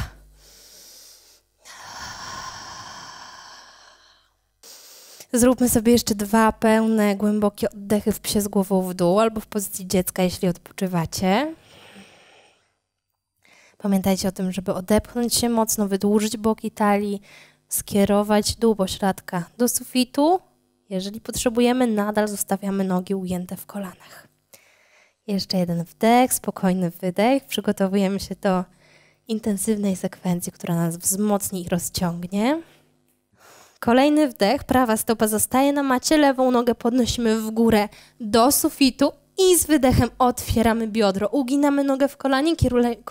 Zróbmy sobie jeszcze dwa pełne, głębokie oddechy w psie z głową w dół albo w pozycji dziecka, jeśli odpoczywacie. Pamiętajcie o tym, żeby odepchnąć się mocno, wydłużyć boki talii, skierować dół pośladka do sufitu, jeżeli potrzebujemy, nadal zostawiamy nogi ujęte w kolanach. Jeszcze jeden wdech, spokojny wydech. Przygotowujemy się do intensywnej sekwencji, która nas wzmocni i rozciągnie. Kolejny wdech, prawa stopa zostaje na macie, lewą nogę podnosimy w górę do sufitu i z wydechem otwieramy biodro. Uginamy nogę w kolanie,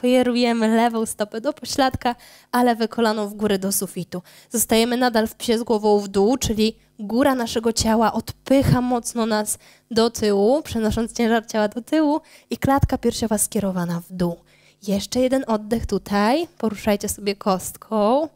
kierujemy lewą stopę do pośladka, a lewe kolano w górę do sufitu. Zostajemy nadal w psie z głową w dół, czyli góra naszego ciała odpycha mocno nas do tyłu, przenosząc ciężar ciała do tyłu i klatka piersiowa skierowana w dół. Jeszcze jeden oddech tutaj. Poruszajcie sobie kostką.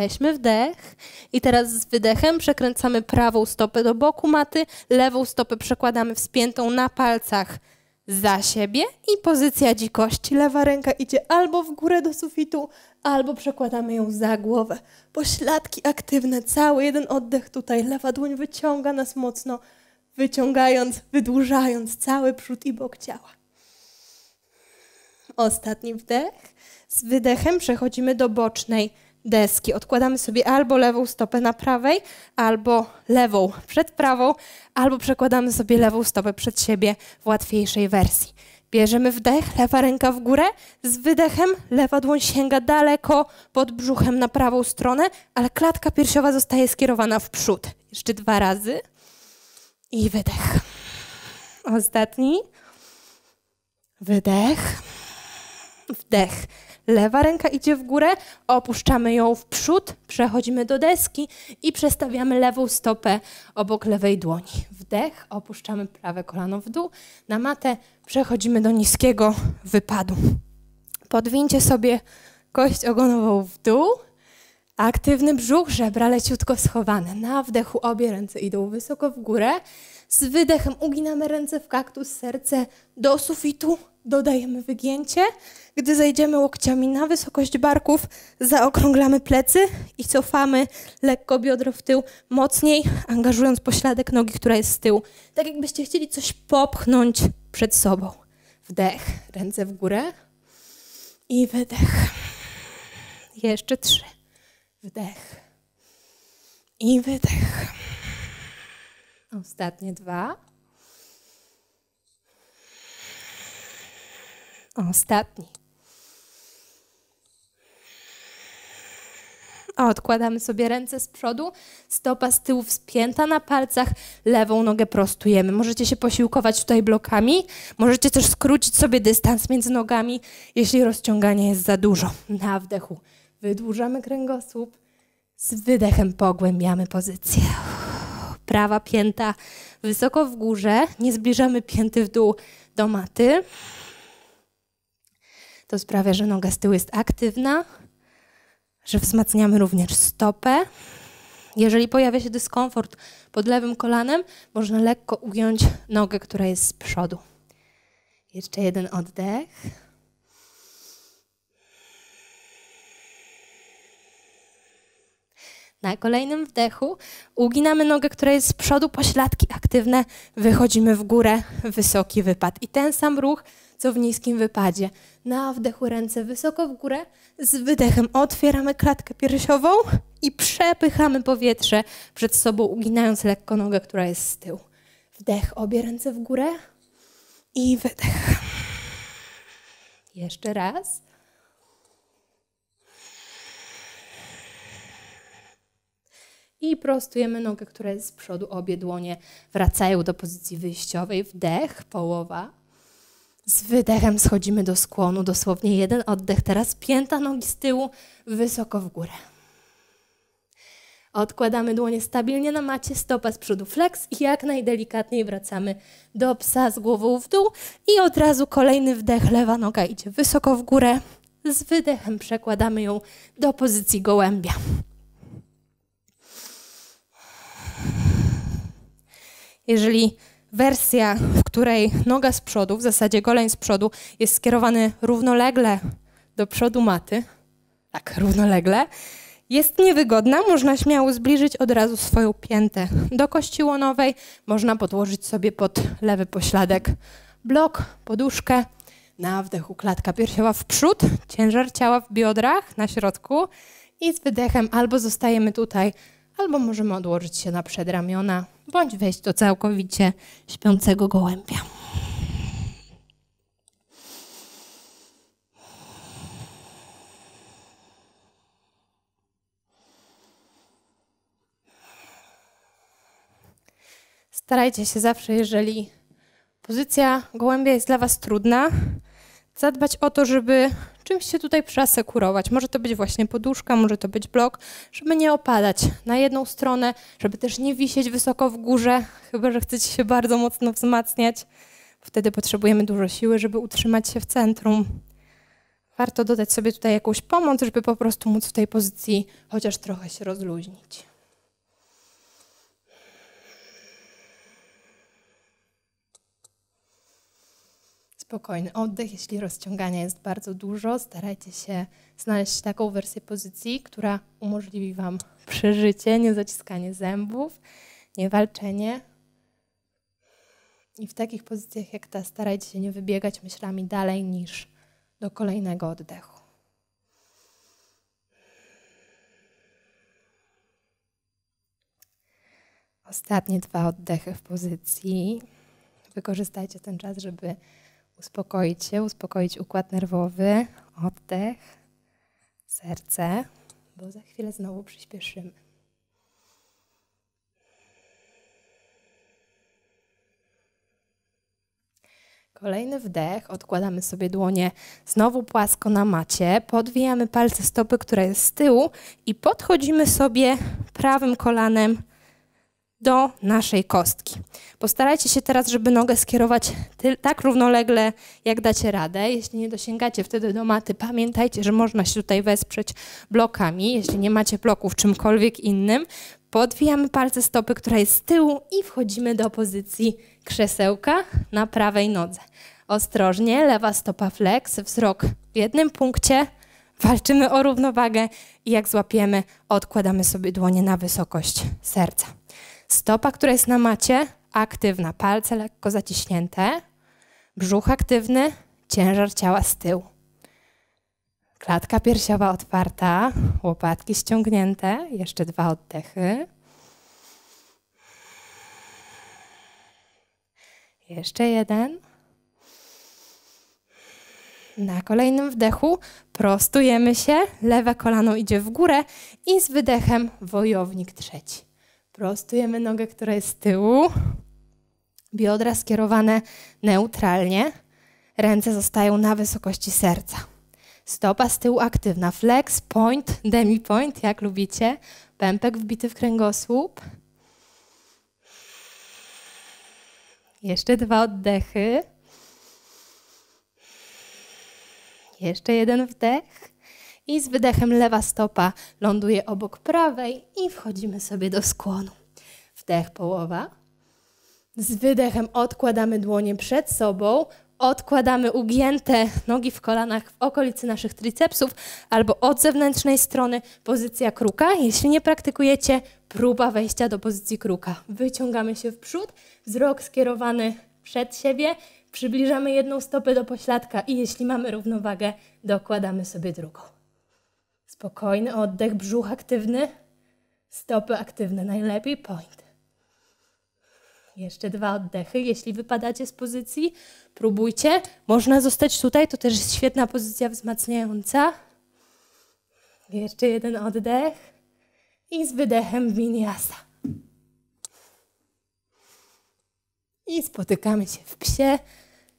Weźmy wdech i teraz z wydechem przekręcamy prawą stopę do boku maty, lewą stopę przekładamy wspiętą na palcach za siebie i pozycja dzikości. Lewa ręka idzie albo w górę do sufitu, albo przekładamy ją za głowę. Pośladki aktywne, cały jeden oddech tutaj. Lewa dłoń wyciąga nas mocno, wyciągając, wydłużając cały przód i bok ciała. Ostatni wdech. Z wydechem przechodzimy do bocznej deski. Odkładamy sobie albo lewą stopę na prawej, albo lewą przed prawą, albo przekładamy sobie lewą stopę przed siebie w łatwiejszej wersji. Bierzemy wdech, lewa ręka w górę, z wydechem lewa dłoń sięga daleko pod brzuchem na prawą stronę, ale klatka piersiowa zostaje skierowana w przód. Jeszcze dwa razy. I wydech. Ostatni. Wydech. Wdech. Lewa ręka idzie w górę, opuszczamy ją w przód, przechodzimy do deski i przestawiamy lewą stopę obok lewej dłoni. Wdech, opuszczamy prawe kolano w dół. Na matę przechodzimy do niskiego wypadu. Podwincie sobie kość ogonową w dół. Aktywny brzuch, żebra leciutko schowane. Na wdechu obie ręce idą wysoko w górę. Z wydechem uginamy ręce w kaktus, serce do sufitu, dodajemy wygięcie. Gdy zejdziemy łokciami na wysokość barków, zaokrąglamy plecy i cofamy lekko biodro w tył, mocniej angażując pośladek nogi, która jest z tyłu. Tak jakbyście chcieli coś popchnąć przed sobą. Wdech, ręce w górę i wydech. Jeszcze trzy. Wdech i wydech. Ostatnie dwa. Ostatni. Odkładamy sobie ręce z przodu, stopa z tyłu wspięta na palcach, lewą nogę prostujemy. Możecie się posiłkować tutaj blokami, możecie też skrócić sobie dystans między nogami, jeśli rozciąganie jest za dużo. Na wdechu wydłużamy kręgosłup, z wydechem pogłębiamy pozycję. Prawa pięta wysoko w górze, nie zbliżamy pięty w dół do maty. To sprawia, że noga z tyłu jest aktywna, że wzmacniamy również stopę. Jeżeli pojawia się dyskomfort pod lewym kolanem, można lekko ugiąć nogę, która jest z przodu. Jeszcze jeden oddech. Na kolejnym wdechu uginamy nogę, która jest z przodu, pośladki aktywne, wychodzimy w górę, wysoki wypad. I ten sam ruch, co w niskim wypadzie. Na wdechu ręce wysoko w górę, z wydechem otwieramy klatkę piersiową i przepychamy powietrze przed sobą, uginając lekko nogę, która jest z tyłu. Wdech, obie ręce w górę i wydech. Jeszcze raz. I prostujemy nogę, która jest z przodu. Obie dłonie wracają do pozycji wyjściowej. Wdech, połowa. Z wydechem schodzimy do skłonu. Dosłownie jeden oddech. Teraz pięta nogi z tyłu, wysoko w górę. Odkładamy dłonie stabilnie na macie, stopa z przodu flex i jak najdelikatniej wracamy do psa z głową w dół i od razu kolejny wdech, lewa noga idzie wysoko w górę. Z wydechem przekładamy ją do pozycji gołębia. Jeżeli wersja, w której noga z przodu, w zasadzie goleń z przodu, jest skierowany równolegle do przodu maty, tak, równolegle, jest niewygodna, można śmiało zbliżyć od razu swoją piętę do kości łonowej, można podłożyć sobie pod lewy pośladek blok, poduszkę, na wdechu klatka piersiowa w przód, ciężar ciała w biodrach na środku i z wydechem albo zostajemy tutaj, albo możemy odłożyć się na przedramiona, bądź wejść do całkowicie śpiącego gołębia. Starajcie się zawsze, jeżeli pozycja gołębia jest dla Was trudna, zadbać o to, żeby czymś się tutaj przeasekurować. Może to być właśnie poduszka, może to być blok, żeby nie opadać na jedną stronę, żeby też nie wisieć wysoko w górze, chyba że chcecie się bardzo mocno wzmacniać. Wtedy potrzebujemy dużo siły, żeby utrzymać się w centrum. Warto dodać sobie tutaj jakąś pomoc, żeby po prostu móc w tej pozycji chociaż trochę się rozluźnić. Spokojny oddech. Jeśli rozciągania jest bardzo dużo, starajcie się znaleźć taką wersję pozycji, która umożliwi Wam przeżycie, nie zaciskanie zębów, nie walczenie. I w takich pozycjach jak ta starajcie się nie wybiegać myślami dalej niż do kolejnego oddechu. Ostatnie dwa oddechy w pozycji. Wykorzystajcie ten czas, żeby uspokoić się, uspokoić układ nerwowy, oddech, serce, bo za chwilę znowu przyspieszymy. Kolejny wdech, odkładamy sobie dłonie znowu płasko na macie, podwijamy palce stopy, która jest z tyłu i podchodzimy sobie prawym kolanem do naszej kostki. Postarajcie się teraz, żeby nogę skierować tak równolegle, jak dacie radę. Jeśli nie dosięgacie wtedy do maty, pamiętajcie, że można się tutaj wesprzeć blokami. Jeśli nie macie bloków czymkolwiek innym, podwijamy palce stopy, która jest z tyłu i wchodzimy do pozycji krzesełka na prawej nodze. Ostrożnie, lewa stopa flex, wzrok w jednym punkcie, walczymy o równowagę i jak złapiemy, odkładamy sobie dłonie na wysokość serca. Stopa, która jest na macie, aktywna, palce lekko zaciśnięte, brzuch aktywny, ciężar ciała z tyłu. Klatka piersiowa otwarta, łopatki ściągnięte, jeszcze dwa oddechy. Jeszcze jeden. Na kolejnym wdechu prostujemy się, lewe kolano idzie w górę i z wydechem wojownik trzeci. Prostujemy nogę, która jest z tyłu. Biodra skierowane neutralnie. Ręce zostają na wysokości serca. Stopa z tyłu aktywna. Flex, point, demi point, jak lubicie. Pępek wbity w kręgosłup. Jeszcze dwa oddechy. Jeszcze jeden wdech i z wydechem lewa stopa ląduje obok prawej i wchodzimy sobie do skłonu. Wdech połowa. Z wydechem odkładamy dłonie przed sobą, Odkładamy ugięte nogi w kolanach w okolicy naszych tricepsów albo od zewnętrznej strony pozycja kruka. Jeśli nie praktykujecie, próba wejścia do pozycji kruka. Wyciągamy się w przód, wzrok skierowany przed siebie, przybliżamy jedną stopę do pośladka i jeśli mamy równowagę, dokładamy sobie drugą. Spokojny oddech, brzuch aktywny, stopy aktywne, najlepiej point. Jeszcze dwa oddechy. Jeśli wypadacie z pozycji, próbujcie. Można zostać tutaj, to też jest świetna pozycja wzmacniająca. Jeszcze jeden oddech i z wydechem winiasa. I spotykamy się w psie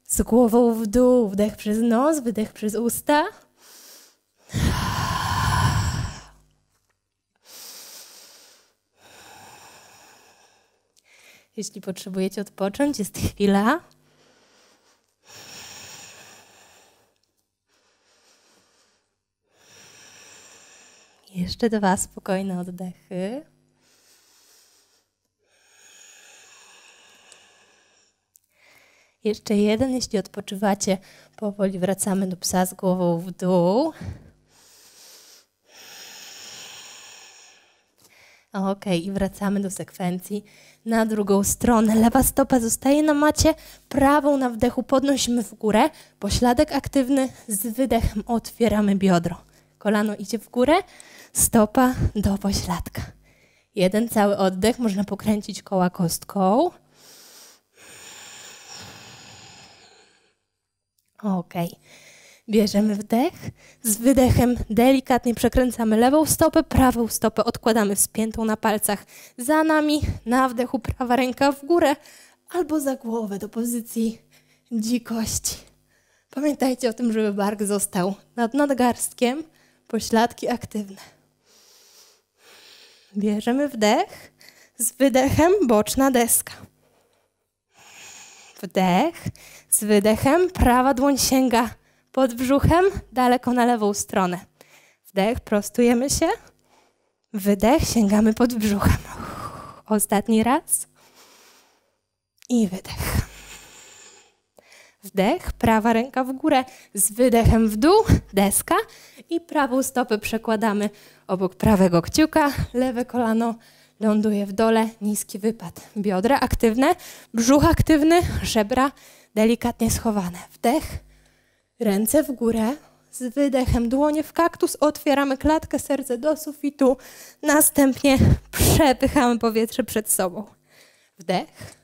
z głową w dół. Wdech przez nos, wydech przez usta. Jeśli potrzebujecie odpocząć, jest chwila. Jeszcze dwa spokojne oddechy. Jeszcze jeden, jeśli odpoczywacie, powoli wracamy do psa z głową w dół. Ok, i wracamy do sekwencji na drugą stronę. Lewa stopa zostaje na macie, prawą na wdechu podnosimy w górę, pośladek aktywny, z wydechem otwieramy biodro. Kolano idzie w górę, stopa do pośladka. Jeden cały oddech, można pokręcić koła kostką. Ok. Bierzemy wdech, z wydechem delikatnie przekręcamy lewą stopę, prawą stopę odkładamy wspiętą na palcach za nami, na wdechu prawa ręka w górę albo za głowę do pozycji dzikości. Pamiętajcie o tym, żeby bark został nad nadgarstkiem, pośladki aktywne. Bierzemy wdech, z wydechem boczna deska. Wdech, z wydechem prawa dłoń sięga pod brzuchem, daleko na lewą stronę. Wdech, prostujemy się. Wydech, sięgamy pod brzuchem. Ostatni raz. I wydech. Wdech, prawa ręka w górę, z wydechem w dół, deska i prawą stopę przekładamy obok prawego kciuka, lewe kolano ląduje w dole, niski wypad. Biodra aktywne, brzuch aktywny, żebra delikatnie schowane. Wdech, Ręce w górę, z wydechem dłonie w kaktus, otwieramy klatkę, serce do sufitu, następnie przepychamy powietrze przed sobą. Wdech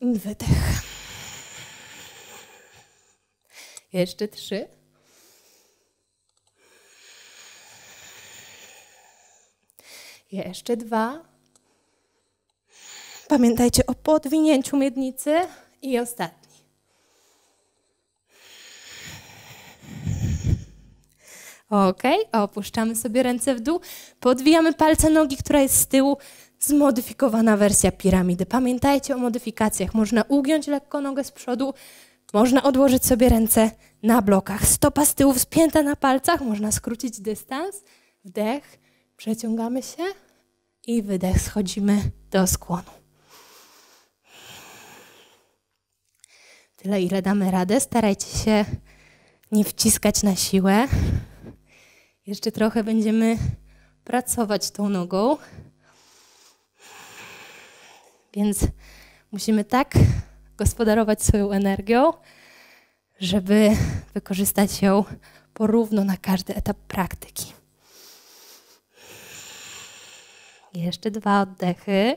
i wydech. Jeszcze trzy. Jeszcze dwa. Pamiętajcie o podwinięciu miednicy i ostatni. Ok, opuszczamy sobie ręce w dół, podwijamy palce nogi, która jest z tyłu, zmodyfikowana wersja piramidy. Pamiętajcie o modyfikacjach. Można ugiąć lekko nogę z przodu, można odłożyć sobie ręce na blokach. Stopa z tyłu wspięta na palcach, można skrócić dystans. Wdech, przeciągamy się i wydech, schodzimy do skłonu. Tyle, ile damy radę. Starajcie się nie wciskać na siłę. Jeszcze trochę będziemy pracować tą nogą. Więc musimy tak gospodarować swoją energią, żeby wykorzystać ją porówno na każdy etap praktyki. Jeszcze dwa oddechy.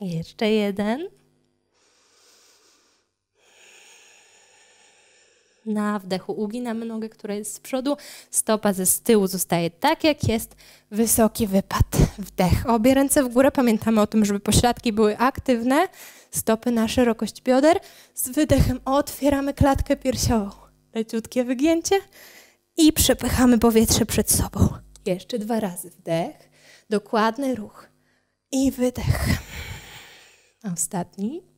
Jeszcze jeden. Na wdechu uginamy nogę, która jest z przodu, stopa ze z tyłu zostaje tak jak jest, wysoki wypad. Wdech. Obie ręce w górę, pamiętamy o tym, żeby pośladki były aktywne, stopy na szerokość bioder. Z wydechem otwieramy klatkę piersiową. Leciutkie wygięcie i przepychamy powietrze przed sobą. Jeszcze dwa razy wdech, dokładny ruch i wydech. Ostatni.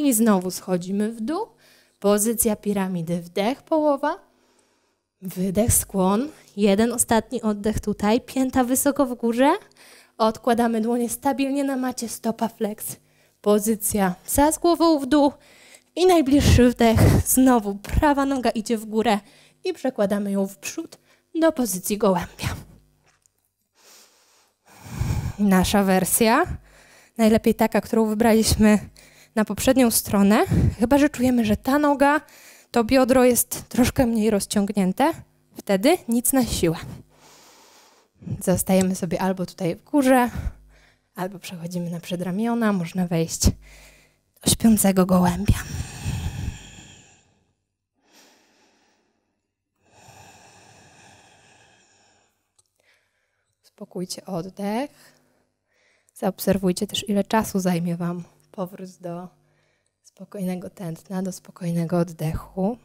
I znowu schodzimy w dół. Pozycja piramidy, wdech, połowa. Wydech, skłon. Jeden ostatni oddech tutaj. Pięta wysoko w górze. Odkładamy dłonie stabilnie na macie. Stopa flex. Pozycja za z głową w dół. I najbliższy wdech. Znowu prawa noga idzie w górę. I przekładamy ją w przód do pozycji gołębia. Nasza wersja. Najlepiej taka, którą wybraliśmy na poprzednią stronę. Chyba, że czujemy, że ta noga to biodro jest troszkę mniej rozciągnięte, wtedy nic na siłę. Zostajemy sobie albo tutaj w górze, albo przechodzimy na przedramiona, można wejść do śpiącego gołębia. Spokójcie oddech. Zaobserwujcie też, ile czasu zajmie Wam powrót do spokojnego tętna, do spokojnego oddechu.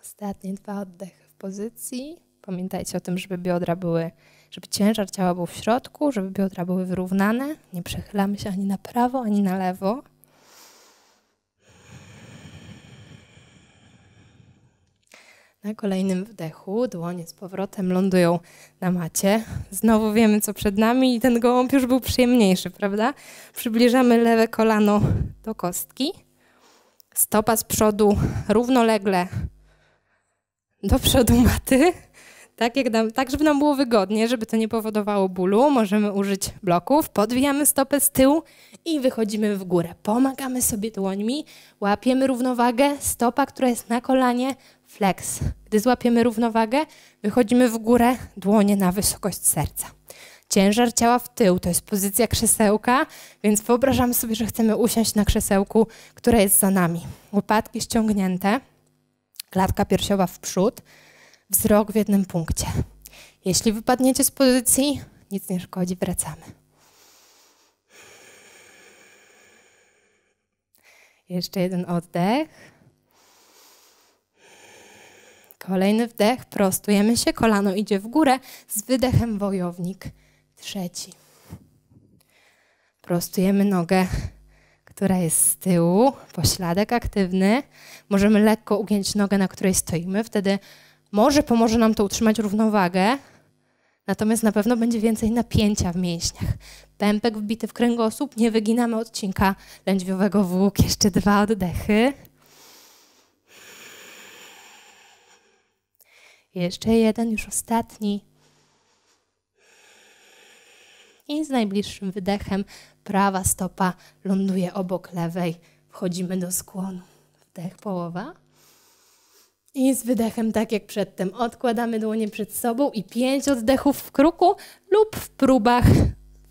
Ostatnie dwa oddechy w pozycji. Pamiętajcie o tym, żeby biodra były żeby ciężar ciała był w środku, żeby biodra były wyrównane. Nie przechylamy się ani na prawo, ani na lewo. Na kolejnym wdechu dłonie z powrotem lądują na macie. Znowu wiemy, co przed nami i ten gołąb już był przyjemniejszy, prawda? Przybliżamy lewe kolano do kostki. Stopa z przodu równolegle do przodu maty tak, jak nam, tak, żeby nam było wygodnie, żeby to nie powodowało bólu, możemy użyć bloków. Podwijamy stopę z tyłu i wychodzimy w górę. Pomagamy sobie dłońmi, łapiemy równowagę, stopa, która jest na kolanie, flex. Gdy złapiemy równowagę, wychodzimy w górę, dłonie na wysokość serca. Ciężar ciała w tył to jest pozycja krzesełka, więc wyobrażamy sobie, że chcemy usiąść na krzesełku, które jest za nami. Łopatki ściągnięte, klatka piersiowa w przód wzrok w jednym punkcie. Jeśli wypadniecie z pozycji, nic nie szkodzi, wracamy. Jeszcze jeden oddech. Kolejny wdech, prostujemy się, kolano idzie w górę, z wydechem wojownik. Trzeci. Prostujemy nogę, która jest z tyłu, pośladek aktywny. Możemy lekko ugiąć nogę, na której stoimy, wtedy może pomoże nam to utrzymać równowagę, natomiast na pewno będzie więcej napięcia w mięśniach. Pępek wbity w kręgosłup, nie wyginamy odcinka lędźwiowego włók. Jeszcze dwa oddechy. Jeszcze jeden, już ostatni. I z najbliższym wydechem prawa stopa ląduje obok lewej. Wchodzimy do skłonu. Wdech połowa. I z wydechem, tak jak przedtem, odkładamy dłonie przed sobą i pięć oddechów w kruku lub w próbach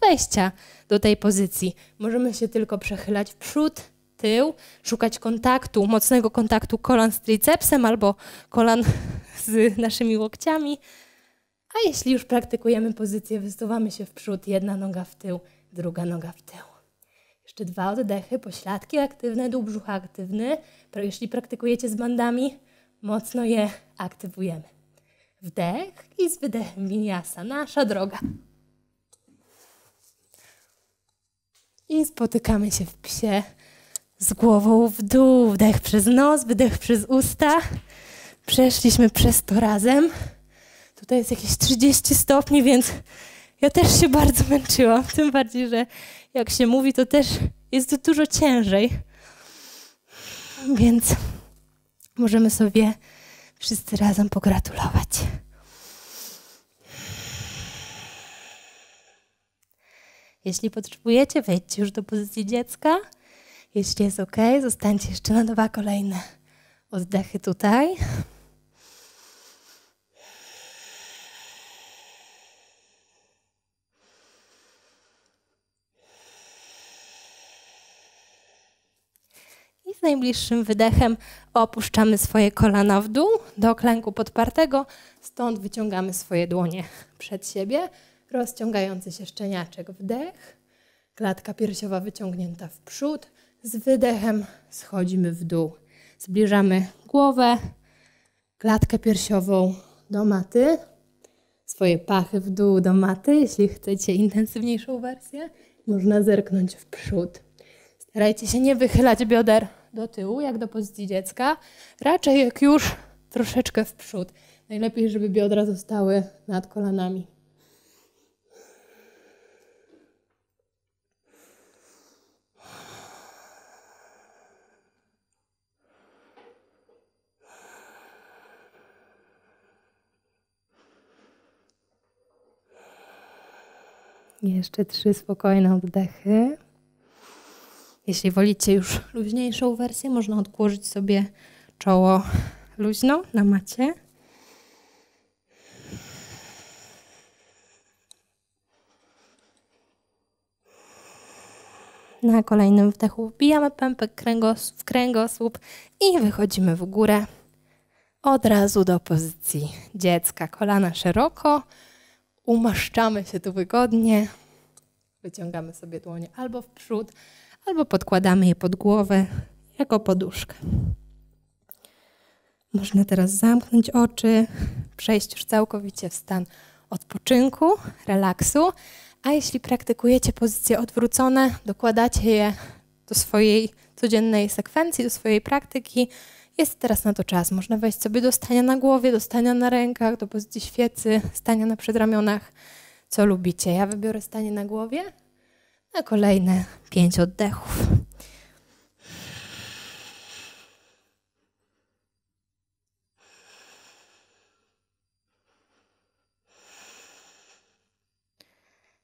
wejścia do tej pozycji. Możemy się tylko przechylać w przód, tył, szukać kontaktu, mocnego kontaktu kolan z tricepsem albo kolan z naszymi łokciami. A jeśli już praktykujemy pozycję, wysuwamy się w przód, jedna noga w tył, druga noga w tył. Jeszcze dwa oddechy, pośladki aktywne, dół brzucha aktywny. Jeśli praktykujecie z bandami, mocno je aktywujemy. Wdech i z wydechem winiasa, nasza droga. I spotykamy się w psie z głową w dół. Wdech przez nos, wydech przez usta. Przeszliśmy przez to razem. Tutaj jest jakieś 30 stopni, więc ja też się bardzo męczyłam. Tym bardziej, że jak się mówi, to też jest dużo ciężej. Więc możemy sobie wszyscy razem pogratulować. Jeśli potrzebujecie, wejdźcie już do pozycji dziecka. Jeśli jest ok, zostańcie jeszcze na dwa kolejne oddechy tutaj. Z najbliższym wydechem opuszczamy swoje kolana w dół do klęku podpartego, stąd wyciągamy swoje dłonie przed siebie, rozciągający się szczeniaczek wdech, klatka piersiowa wyciągnięta w przód, Z wydechem schodzimy w dół. Zbliżamy głowę, klatkę piersiową do maty, swoje pachy w dół do maty. Jeśli chcecie intensywniejszą wersję, można zerknąć w przód. Starajcie się nie wychylać bioder do tyłu, jak do pozycji dziecka, raczej jak już troszeczkę w przód. Najlepiej, żeby biodra zostały nad kolanami. Jeszcze trzy spokojne oddechy. Jeśli wolicie już luźniejszą wersję, można odłożyć sobie czoło luźno na macie. Na kolejnym wdechu wbijamy pępek w kręgosłup i wychodzimy w górę. Od razu do pozycji dziecka. Kolana szeroko, umaszczamy się tu wygodnie. Wyciągamy sobie dłonie albo w przód, albo podkładamy je pod głowę jako poduszkę. Można teraz zamknąć oczy, przejść już całkowicie w stan odpoczynku, relaksu. A jeśli praktykujecie pozycje odwrócone, dokładacie je do swojej codziennej sekwencji, do swojej praktyki. Jest teraz na to czas. Można wejść sobie do stania na głowie, do stania na rękach, do pozycji świecy, stania na przedramionach, co lubicie. Ja wybiorę stanie na głowie na kolejne pięć oddechów.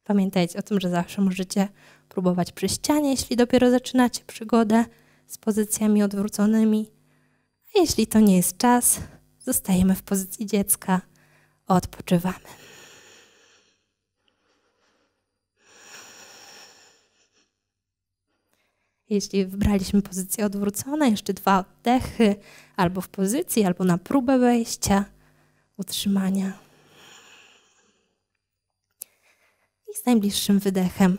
Pamiętajcie o tym, że zawsze możecie próbować przy ścianie, jeśli dopiero zaczynacie przygodę z pozycjami odwróconymi. A jeśli to nie jest czas, zostajemy w pozycji dziecka, odpoczywamy. Jeśli wybraliśmy pozycję odwróconą, jeszcze dwa oddechy, albo w pozycji, albo na próbę wejścia, utrzymania. I z najbliższym wydechem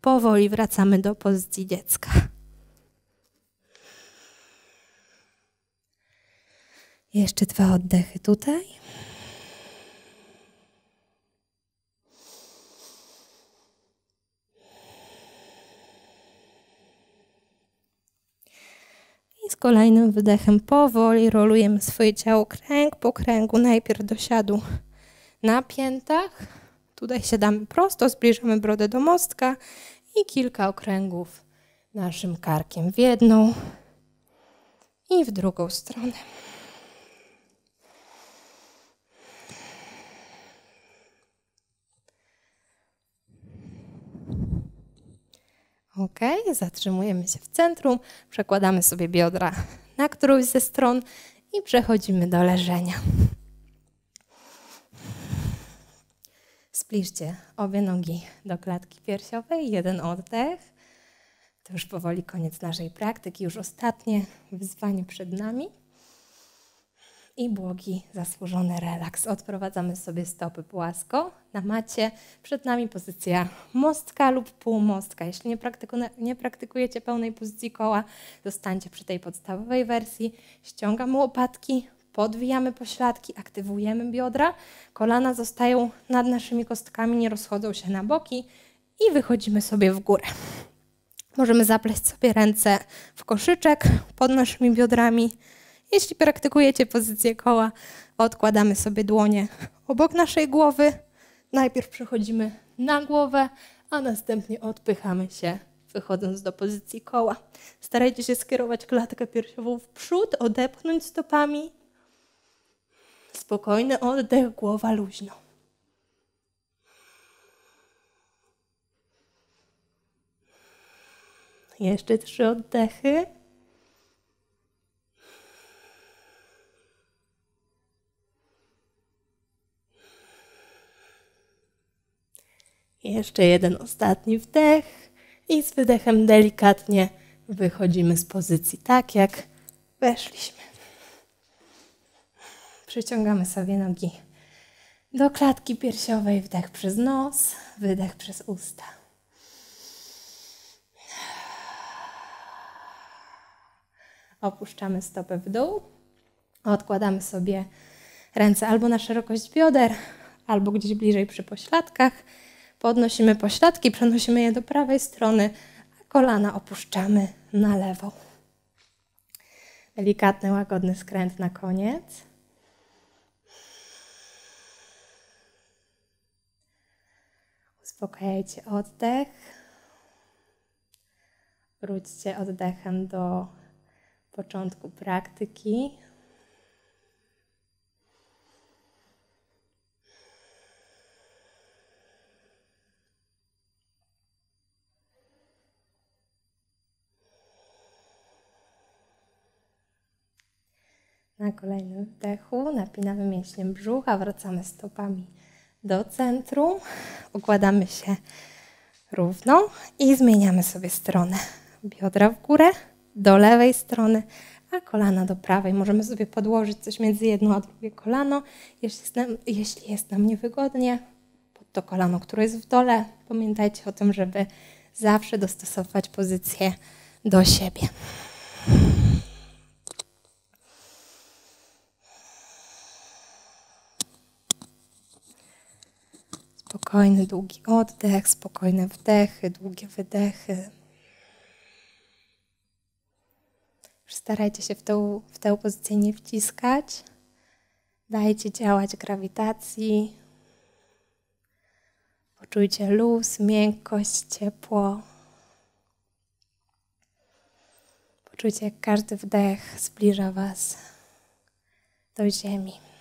powoli wracamy do pozycji dziecka. Jeszcze dwa oddechy tutaj. I z kolejnym wydechem powoli rolujemy swoje ciało kręg po kręgu, najpierw do siadu na piętach. Tutaj siadamy prosto, zbliżamy brodę do mostka i kilka okręgów naszym karkiem w jedną i w drugą stronę. Ok, zatrzymujemy się w centrum, przekładamy sobie biodra na którąś ze stron i przechodzimy do leżenia. Zbliżcie obie nogi do klatki piersiowej, jeden oddech. To już powoli koniec naszej praktyki, już ostatnie wyzwanie przed nami i błogi, zasłużony relaks. Odprowadzamy sobie stopy płasko na macie. Przed nami pozycja mostka lub półmostka. Jeśli nie, praktyku, nie praktykujecie pełnej pozycji koła, zostańcie przy tej podstawowej wersji. Ściągamy łopatki, podwijamy pośladki, aktywujemy biodra. Kolana zostają nad naszymi kostkami, nie rozchodzą się na boki i wychodzimy sobie w górę. Możemy zapleść sobie ręce w koszyczek pod naszymi biodrami jeśli praktykujecie pozycję koła, odkładamy sobie dłonie obok naszej głowy. Najpierw przechodzimy na głowę, a następnie odpychamy się, wychodząc do pozycji koła. Starajcie się skierować klatkę piersiową w przód, odepchnąć stopami. Spokojny oddech, głowa luźno. Jeszcze trzy oddechy. Jeszcze jeden ostatni wdech i z wydechem delikatnie wychodzimy z pozycji tak, jak weszliśmy. Przyciągamy sobie nogi do klatki piersiowej, wdech przez nos, wydech przez usta. Opuszczamy stopę w dół. Odkładamy sobie ręce albo na szerokość bioder, albo gdzieś bliżej przy pośladkach. Podnosimy pośladki, przenosimy je do prawej strony, a kolana opuszczamy na lewą. Delikatny, łagodny skręt na koniec. Uspokajajcie oddech. Wróćcie oddechem do początku praktyki. Na kolejnym wdechu napinamy mięśnie brzucha, wracamy stopami do centrum, układamy się równo i zmieniamy sobie stronę. Biodra w górę, do lewej strony, a kolana do prawej. Możemy sobie podłożyć coś między jedno a drugie kolano. Jeśli jest nam, jeśli jest nam niewygodnie, pod to kolano, które jest w dole, pamiętajcie o tym, żeby zawsze dostosować pozycję do siebie. Spokojny, długi oddech, spokojne wdechy, długie wydechy. Starajcie się w tę, w tę pozycję nie wciskać. Dajcie działać grawitacji. Poczujcie luz, miękkość, ciepło. Poczujcie, jak każdy wdech zbliża Was do ziemi.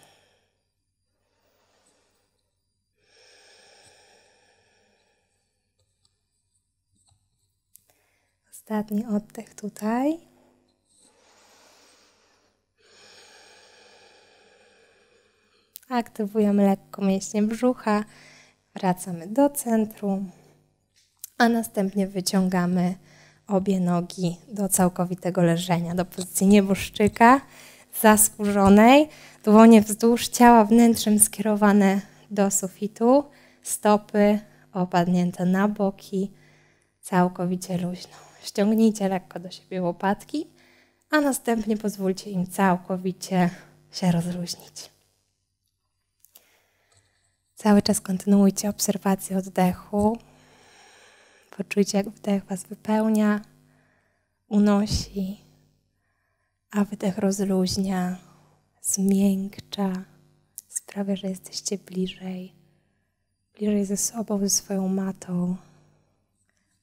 Ostatni oddech tutaj. Aktywujemy lekko mięśnie brzucha, wracamy do centrum, a następnie wyciągamy obie nogi do całkowitego leżenia, do pozycji nieboszczyka zaskórzonej, dłonie wzdłuż ciała wnętrzem skierowane do sufitu, stopy opadnięte na boki, całkowicie luźno. Ściągnijcie lekko do siebie łopatki, a następnie pozwólcie im całkowicie się rozluźnić. Cały czas kontynuujcie obserwację oddechu. Poczujcie, jak wdech Was wypełnia, unosi, a wydech rozluźnia, zmiękcza, sprawia, że jesteście bliżej, bliżej ze sobą, ze swoją matą,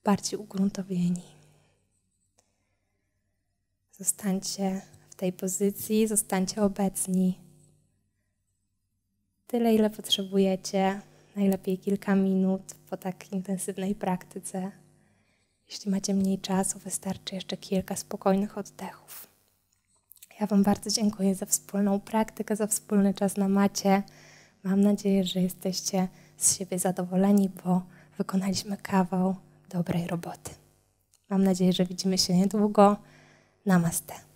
bardziej ugruntowieni. Zostańcie w tej pozycji, zostańcie obecni. Tyle, ile potrzebujecie, najlepiej kilka minut po tak intensywnej praktyce. Jeśli macie mniej czasu, wystarczy jeszcze kilka spokojnych oddechów. Ja Wam bardzo dziękuję za wspólną praktykę, za wspólny czas na macie. Mam nadzieję, że jesteście z siebie zadowoleni, bo wykonaliśmy kawał dobrej roboty. Mam nadzieję, że widzimy się niedługo. नमस्ते।